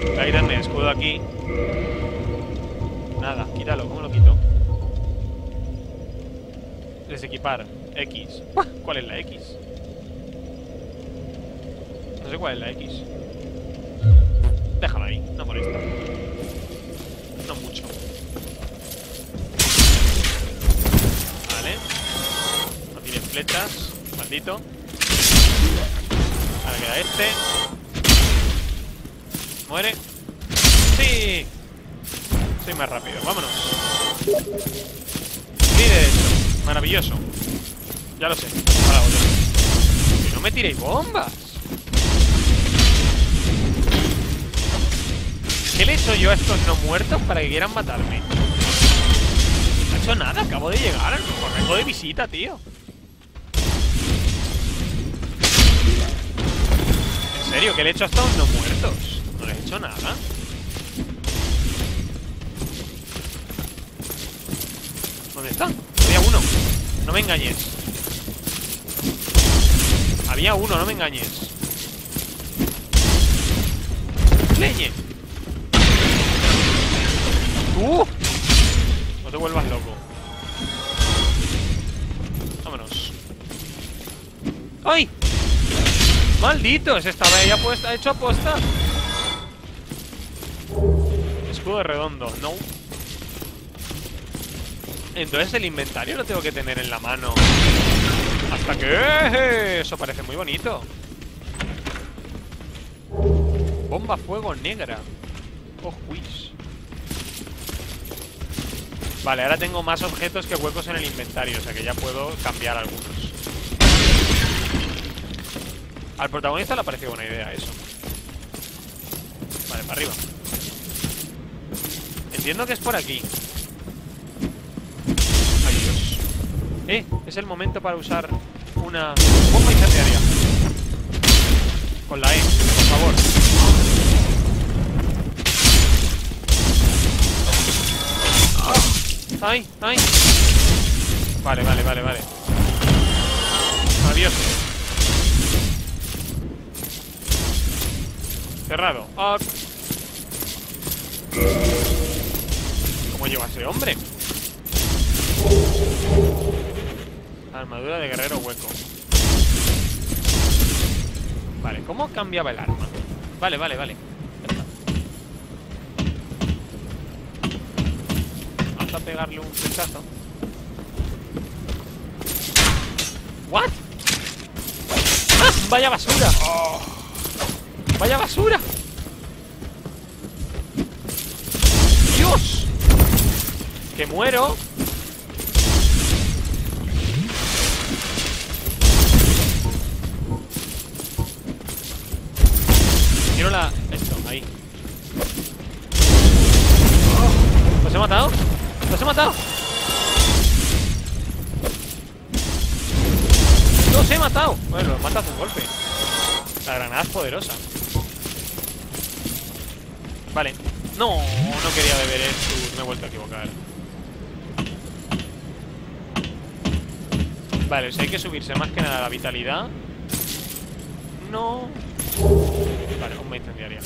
Voy a quitarme el escudo aquí. Nada, quítalo, ¿cómo lo quito? Desequipar. X. ¿Cuál es la X? No sé cuál es la X. Déjalo ahí, no molesta. No mucho. Vale. No tiene flechas. Maldito. Ahora queda este. Muere. ¡Sí! Soy más rápido, vámonos. Sí, de hecho. Maravilloso. Ya lo sé. Ahora otro. Que no me tiréis bombas. ¿Qué le he hecho yo a estos no muertos para que quieran matarme? No he hecho nada, acabo de llegar. Vengo de visita, tío. ¿En serio? ¿Qué le he hecho a estos no muertos? No les he hecho nada. ¿Dónde está? Había uno. No me engañes. Había uno, no me engañes. Leñe. ¡Ay! ¡Malditos! Estaba ahí apuesta, hecho aposta. Escudo redondo, no. Entonces el inventario lo tengo que tener en la mano. Hasta que... ¡Eh! Eso parece muy bonito. Bomba fuego negra. Oh, juiz. Vale, ahora tengo más objetos que huecos en el inventario, o sea que ya puedo cambiar algunos. Al protagonista le ha buena idea eso. Vale, para arriba. Entiendo que es por aquí. Ay, Dios. Eh, es el momento para usar una bomba incendiaria. Con la E, por favor. ¡Ay! ¡Ay! Vale, vale, vale, vale. Adiós. Cerrado. Ah. ¿Cómo lleva ese hombre? Armadura de guerrero hueco. Vale, ¿cómo cambiaba el arma? Vale, vale, vale. Vamos a pegarle un flechazo. ¿What? ¡Ah! ¡Vaya basura! ¡Vaya basura! ¡Dios! ¡Que muero! Quiero la... Esto, ahí ¿Los he matado? ¡Los he matado! ¡Los he matado! Bueno, los matas de un golpe La granada es poderosa Vale. No, no quería beber esto Me he vuelto a equivocar. Vale, o sea, hay que subirse más que nada la vitalidad. No. Vale, bomba incendiaria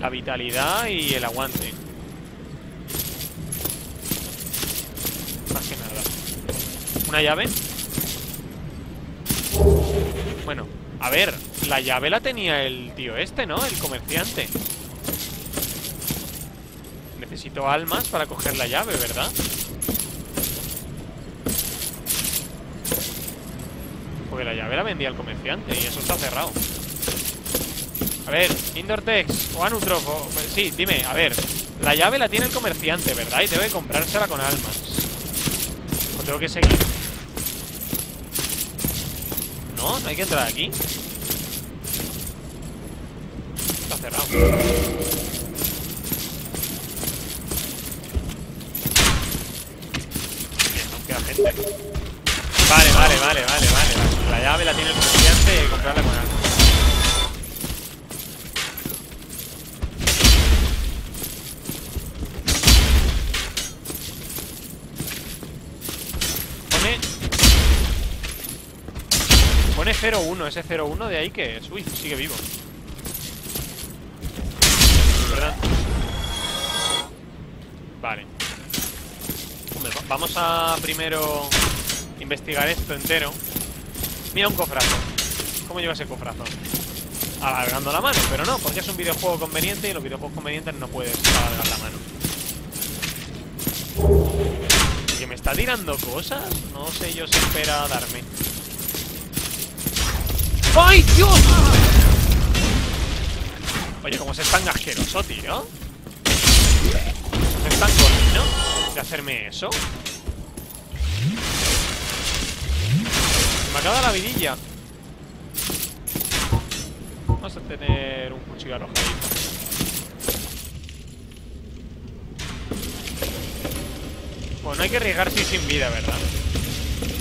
La vitalidad y el aguante. Más que nada. ¿Una llave? Bueno, a ver La llave la tenía el tío este, ¿no? El comerciante Necesito almas para coger la llave, ¿verdad? Porque la llave la vendía el comerciante y eso está cerrado. A ver, Indortex o Anutrofo. Sí, dime, a ver. La llave la tiene el comerciante, ¿verdad? Y debe comprársela con almas. ¿O tengo que seguir? No, no hay que entrar aquí. Está cerrado. Bien, aún queda gente. Vale, vale, vale, vale, vale. La llave la tiene el comerciante y comprarla con almas. Pone... Pone 0-1, ese 0-1 de ahí que es. Uy, sigue vivo. Vamos a primero investigar esto entero. Mira un cofrazo. ¿Cómo lleva ese cofrazo? Alargando la mano, pero no, porque es un videojuego conveniente y los videojuegos convenientes no puedes alargar la mano. ¿Que me está tirando cosas? No sé yo si espera darme. ¡Ay, Dios! Oye, como se es tan asqueroso, tío. ¿Es tan cochino hacerme eso? Me acaba la vidilla. Vamos a tener un cuchillo arrojadizo. Bueno, no hay que arriesgarse sin vida, ¿verdad?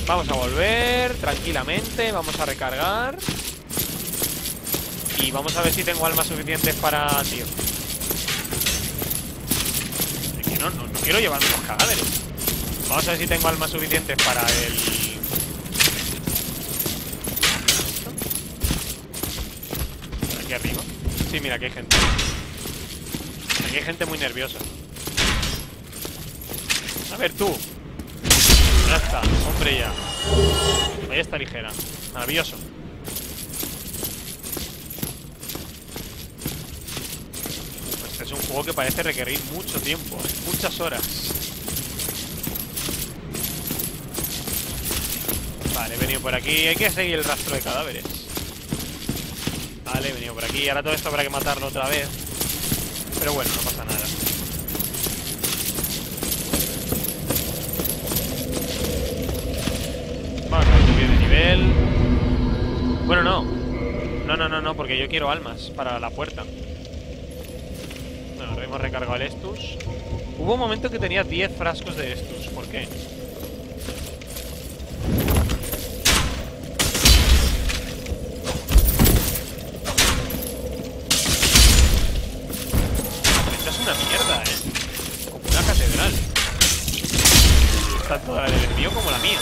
Vamos a volver tranquilamente, vamos a recargar. Y vamos a ver si tengo almas suficientes para... Tío. Es que no, no, no quiero llevarme los cadáveres. Vamos a ver si tengo almas suficientes para el... Aquí arriba. Sí, mira, aquí hay gente. Aquí hay gente muy nerviosa. A ver, tú. Ya está, hombre ya. Ahí está ligera. Maravilloso. Es un juego que parece requerir mucho tiempo, ¿eh? muchas horas. Vale, he venido por aquí. Hay que seguir el rastro de cadáveres. Vale, he venido por aquí. Ahora todo esto habrá que matarlo otra vez. Pero bueno, no pasa nada. Vamos a subir de nivel. Bueno, no. No, no, no, no, porque yo quiero almas para la puerta. Hemos recargado el Estus. Hubo un momento que tenía 10 frascos de Estus. ¿Por qué? Esta es una mierda, ¿eh? Como una catedral. Tanto la del envío como la mía.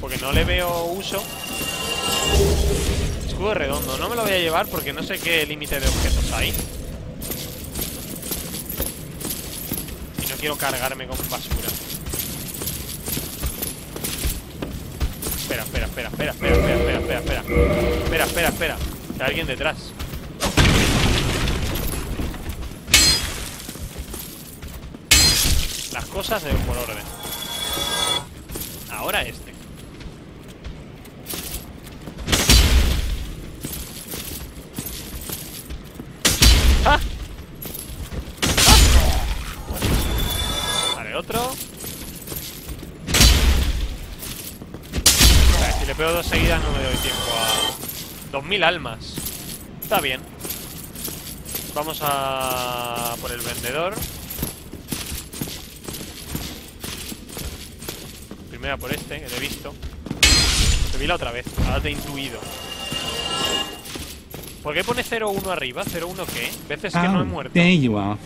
Porque no le veo uso. Escudo redondo. No me lo voy a llevar porque no sé qué límite de objetos hay. Y no quiero cargarme con basura. Espera, espera, espera, espera, espera, espera, espera, espera, espera. Espera, espera. Hay alguien detrás. Las cosas de por orden. Ahora este. 2000 almas. Está bien. Vamos a por el vendedor. Primero a por este, que lo he visto. Te vi la otra vez, ahora te he intuido. ¿Por qué pone 0-1 arriba? ¿0-1 qué? ¿Veces que no he Oh, muerto? there you are.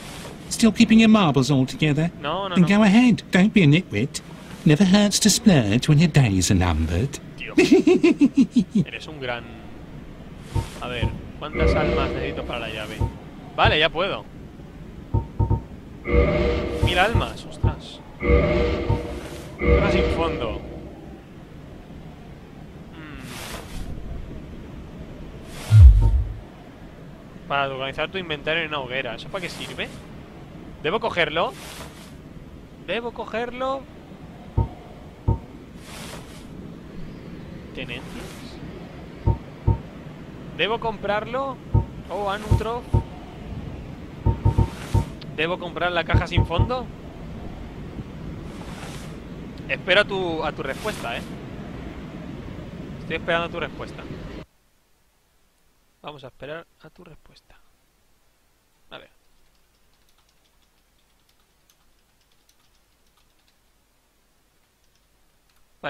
Still keeping your marbles all together? No, no, Then no. go ahead. Don't be a nitwit. Never hurts to splurge when your days are numbered. Tío. Eres un gran... A ver, ¿cuántas almas necesito para la llave? Vale, ya puedo. Mil almas, ostras. Ahora sin fondo. Mm. Para organizar tu inventario en una hoguera. ¿Eso para qué sirve? ¿Debo cogerlo? ¿Debo cogerlo? Tenencias. ¿Debo comprarlo? Oh, Anutrof. ¿Debo comprar la caja sin fondo? Espero a tu, a tu respuesta, ¿eh? Estoy esperando a tu respuesta. Vamos a esperar a tu respuesta. A ver.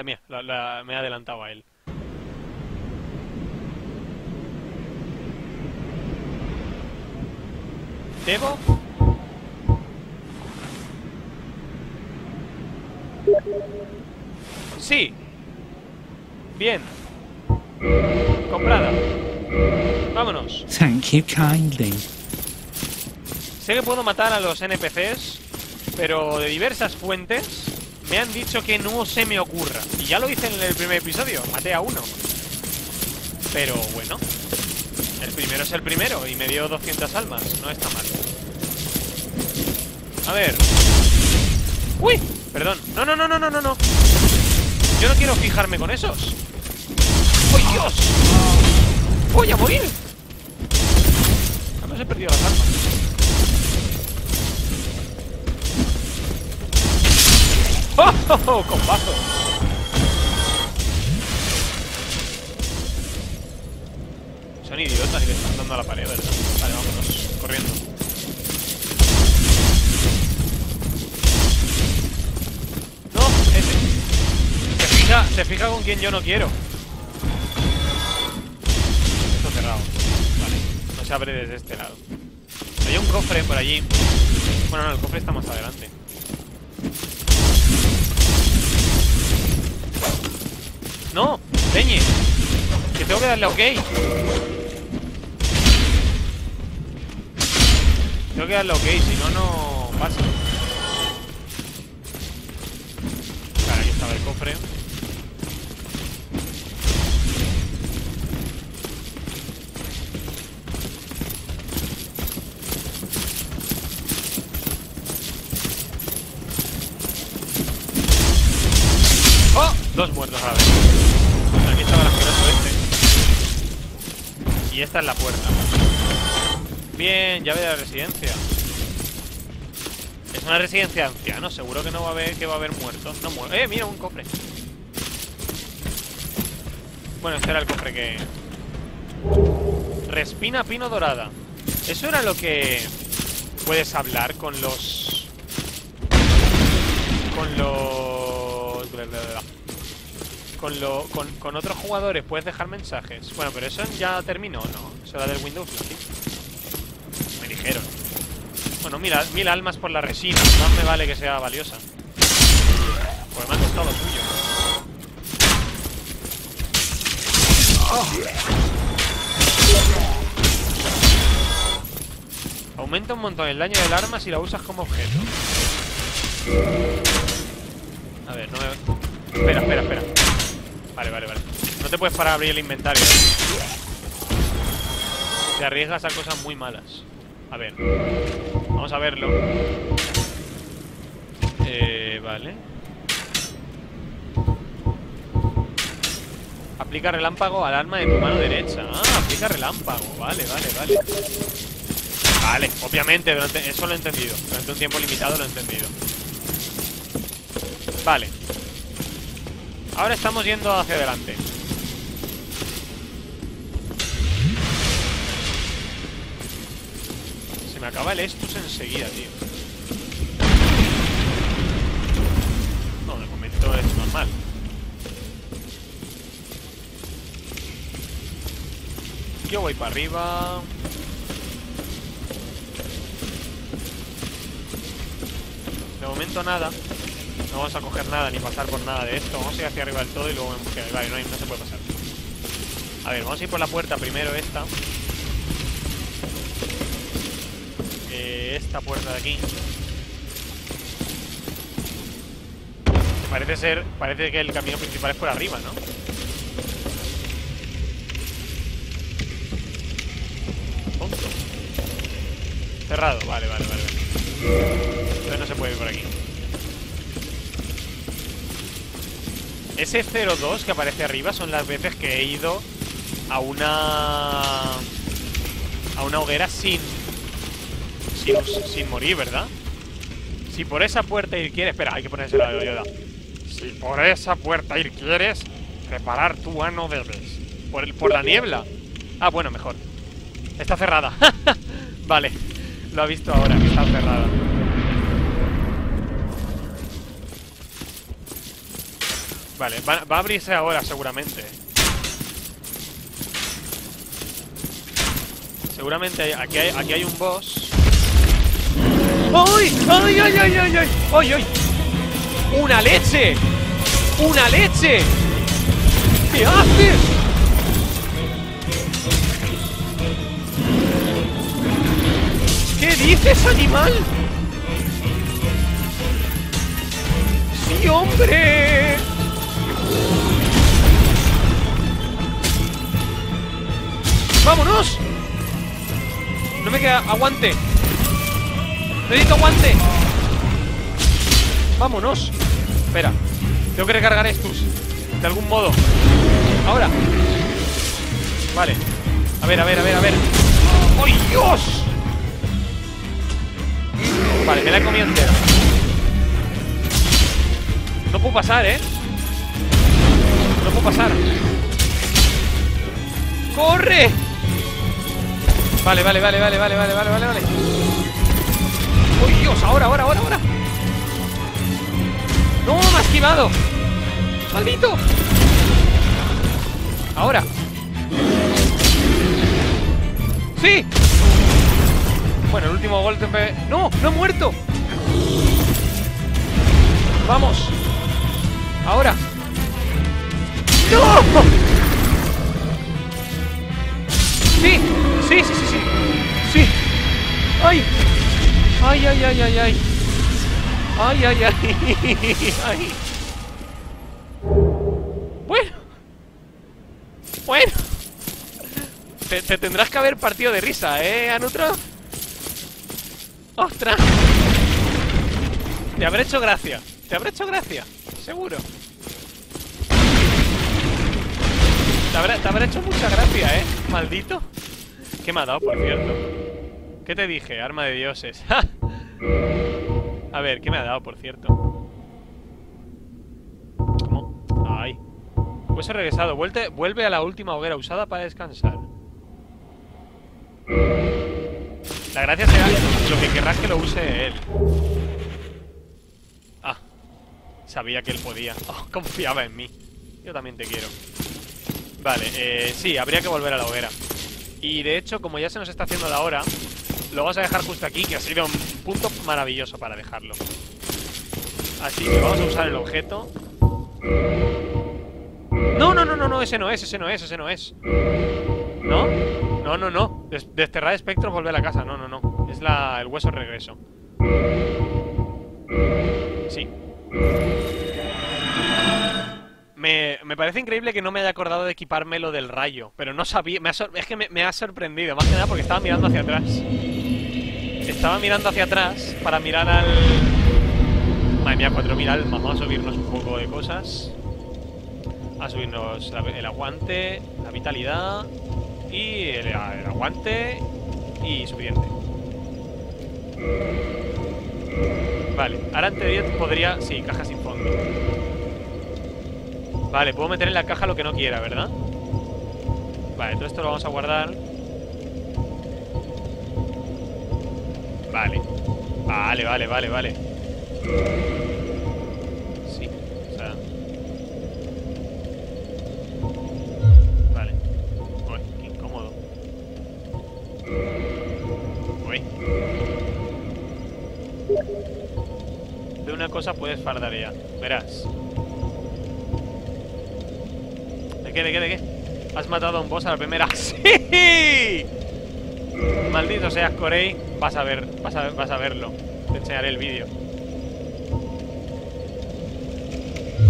Mía, la- la- me he adelantado a él. ¿Debo? Sí. Bien. Comprada. Vámonos. Thank you kindly. Sé que puedo matar a los NPCs, pero de diversas fuentes me han dicho que no se me ocurra. Y ya lo hice en el primer episodio, maté a uno. Pero bueno, el primero es el primero y me dio 200 almas, no está mal. A ver. ¡Uy! Perdón. No, no, no, no, no, no, no. Yo no quiero fijarme con esos. ¡Oh, Dios! ¡Voy a morir! Además he perdido las armas. ¡Oh, oh, oh! ¡Combazo! Idiotas y le están dando a la pared, ¿verdad? Vale, vámonos, corriendo. No, ese. Se fija, se fija con quien yo no quiero. Esto cerrado. Vale, no se abre desde este lado. Hay un cofre por allí. Bueno, no, el cofre está más adelante. No, Peñe. Que tengo que darle a OK. Tengo que darle OK, si no, no pasa. Vale, aquí estaba el cofre. ¡Oh! Dos muertos a la vez. Aquí estaba el asqueroso este. Y esta es la puerta. Bien, llave de la residencia. Es una residencia de ancianos, seguro que no va a haber que va a haber muertos. No muertos. Eh, mira, un cofre. Bueno, este era el cofre que. Respina pino dorada. Eso era lo que puedes hablar con los. Con los. Con, lo, con, otros jugadores puedes dejar mensajes. Bueno, pero eso ya terminó, ¿no? Eso era del Windows Live. Bueno, mira, mil almas por la resina. Más me vale que sea valiosa. Pues me ha costado suyo. Aumenta un montón el daño del arma si la usas como objeto. A ver, no me... Espera, espera, espera. Vale, vale, vale. No te puedes parar a abrir el inventario. ¿eh? Te arriesgas a cosas muy malas. A ver. Vamos a verlo. Eh, vale. Aplica relámpago al arma de tu mano derecha. Ah, aplica relámpago. Vale, vale, vale. Vale, obviamente, durante, eso lo he entendido. Durante un tiempo limitado lo he entendido. Vale. Ahora estamos yendo hacia adelante. Me acaba el Estus enseguida, tío. No, de momento es normal. Yo voy para arriba. De momento nada. No vamos a coger nada ni pasar por nada de esto. Vamos a ir hacia arriba del todo y luego vemos que... Vale, no, no se puede pasar. A ver, vamos a ir por la puerta primero esta. Eh, esta puerta de aquí. Parece ser... Parece que el camino principal es por arriba, ¿no? Cerrado, vale, vale. vale. Entonces no se puede ir por aquí. Ese 02 que aparece arriba son las veces que he ido a una... A una hoguera sin... Sin, morir, ¿verdad? Si por esa puerta ir quieres... Espera, hay que ponerse la de Yoda. Si por esa puerta ir quieres, preparar tu ano debes. Por, el, por la niebla. Ah, bueno, mejor. Está cerrada. vale. Lo ha visto ahora, está cerrada. Vale, va, a abrirse ahora seguramente. Seguramente aquí, hay, aquí hay un boss. ¡Ay! ¡Ay, ay, ay, ay, ay! ¡Ay, ay! ¡Una leche! ¡Una leche! ¿Qué haces? ¿Qué dices, animal? ¡Sí, hombre! ¡Vámonos! No me queda... ¡Aguante! Necesito guante. Vámonos. Espera Tengo que recargar estos De algún modo. Ahora. Vale. A ver, a ver, a ver, a ver. ¡Ay, Dios! Vale, me la he comido entera. No puedo pasar, ¿eh? No puedo pasar. ¡Corre! Vale, Vale, vale, vale, vale, vale, vale, vale, vale. ¡Uy, Dios! Ahora, ahora, ahora, ahora. ¡No! ¡Me ha esquivado! ¡Maldito! Ahora. ¡Sí! Bueno, el último golpe... ¡No! ¡No he muerto! ¡Vamos! ¡Ahora! ¡No! ¡Sí! ¡Sí, sí, sí, sí! ¡Sí! ¡Ay! ¡Ay, ay, ay, ay, ay! ¡Ay, ay, ay! ¡Ay! Bueno. Bueno. Te, te tendrás que haber partido de risa, ¿eh, Anutro? ¡Ostras! Te habré hecho gracia. Te habré hecho gracia. Seguro. Te habrá, te habrá hecho mucha gracia, ¿eh? Maldito. ¿Qué me ha dado, por cierto? ¿Qué te dije? Arma de dioses. A ver, ¿qué me ha dado, por cierto? ¿Cómo? Ay. Pues he regresado. Vuelve, vuelve a la última hoguera usada para descansar. La gracia será lo que querrás que lo use él. Ah. Sabía que él podía. Oh, confiaba en mí. Yo también te quiero. Vale, eh, sí, habría que volver a la hoguera. Y de hecho, como ya se nos está haciendo la hora, lo vamos a dejar justo aquí, que ha sido un punto maravilloso para dejarlo. Así que vamos a usar el objeto. No, no, no, no, no, ese no es, ese no es, ese no es. ¿No? No, no, no. Des- desterrar espectros, volver a casa. No, no, no. Es la, el hueso regreso. Sí. Me, parece increíble que no me haya acordado de equiparme lo del rayo. Pero no sabía. es que me, ha sorprendido. Más que nada porque estaba mirando hacia atrás. Estaba mirando hacia atrás para mirar al. Madre mía, 4.000 almas. Vamos a subirnos un poco de cosas. A subirnos el aguante, la vitalidad y el, aguante y suficiente. Vale, ahora ante 10 podría... Sí, caja sin fondo. Vale, puedo meter en la caja lo que no quiera, ¿verdad? Vale, todo esto lo vamos a guardar. Vale. Vale, vale, vale, vale. Sí, o sea... Vale. Uy, qué incómodo. Uy. De una cosa puedes fardar ya. Verás. ¿De qué, de qué, de qué? Has matado a un boss a la primera. ¡Sí! Maldito seas, Corey. Vas a ver, vas a, vas a verlo. Te enseñaré el vídeo.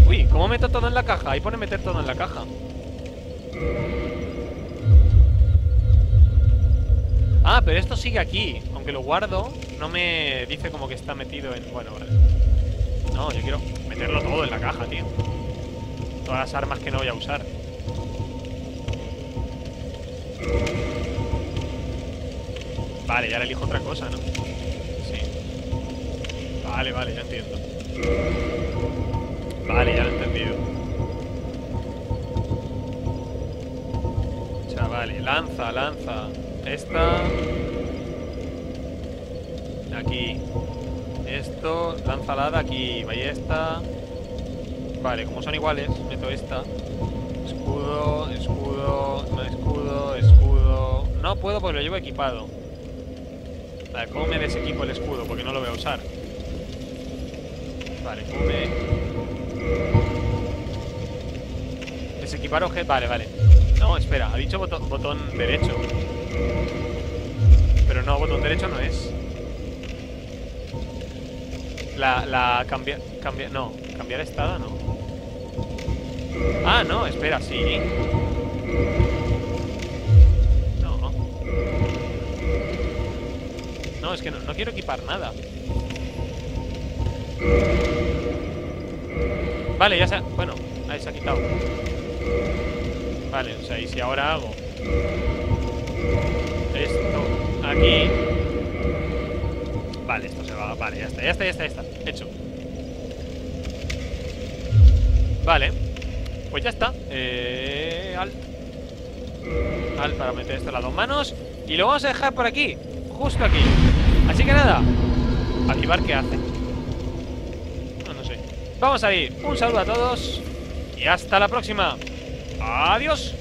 Uy, ¿cómo meto todo en la caja? Ahí pone meter todo en la caja. Ah, pero esto sigue aquí. Aunque lo guardo, no me dice como que está metido en... Bueno, vale. No, yo quiero meterlo todo en la caja, tío. Todas las armas que no voy a usar. Vale, y ahora elijo otra cosa, ¿no? Sí. Vale, vale, ya entiendo. Vale, ya lo he entendido. Vale, lanza, lanza. Esta. Aquí. Esto, lanza alada, aquí, ballesta. Vale, como son iguales, meto esta. Puedo porque lo llevo equipado. Vale, ¿cómo me desequipo el escudo? Porque no lo voy a usar. Vale, ¿cómo me... Desequipar objeto... Vale, vale. No, espera, ha dicho botón, botón derecho. Pero no, botón derecho no es. La, la cambiar... Cambia, no, cambiar estada no. Ah, no, espera, sí. Es que no, no quiero equipar nada. Vale, ya se ha... Bueno, ahí se ha quitado. Vale, o sea, y si ahora hago... Esto aquí... Vale, esto se va... Vale, ya está, ya está, ya está, ya está. Hecho. Vale. Pues ya está. Eh, al. Al para meter esto a las dos manos. Y lo vamos a dejar por aquí. Justo aquí. Así que nada. Activar qué hace. No, no sé. Vamos a ir. Un saludo a todos. Y hasta la próxima. Adiós.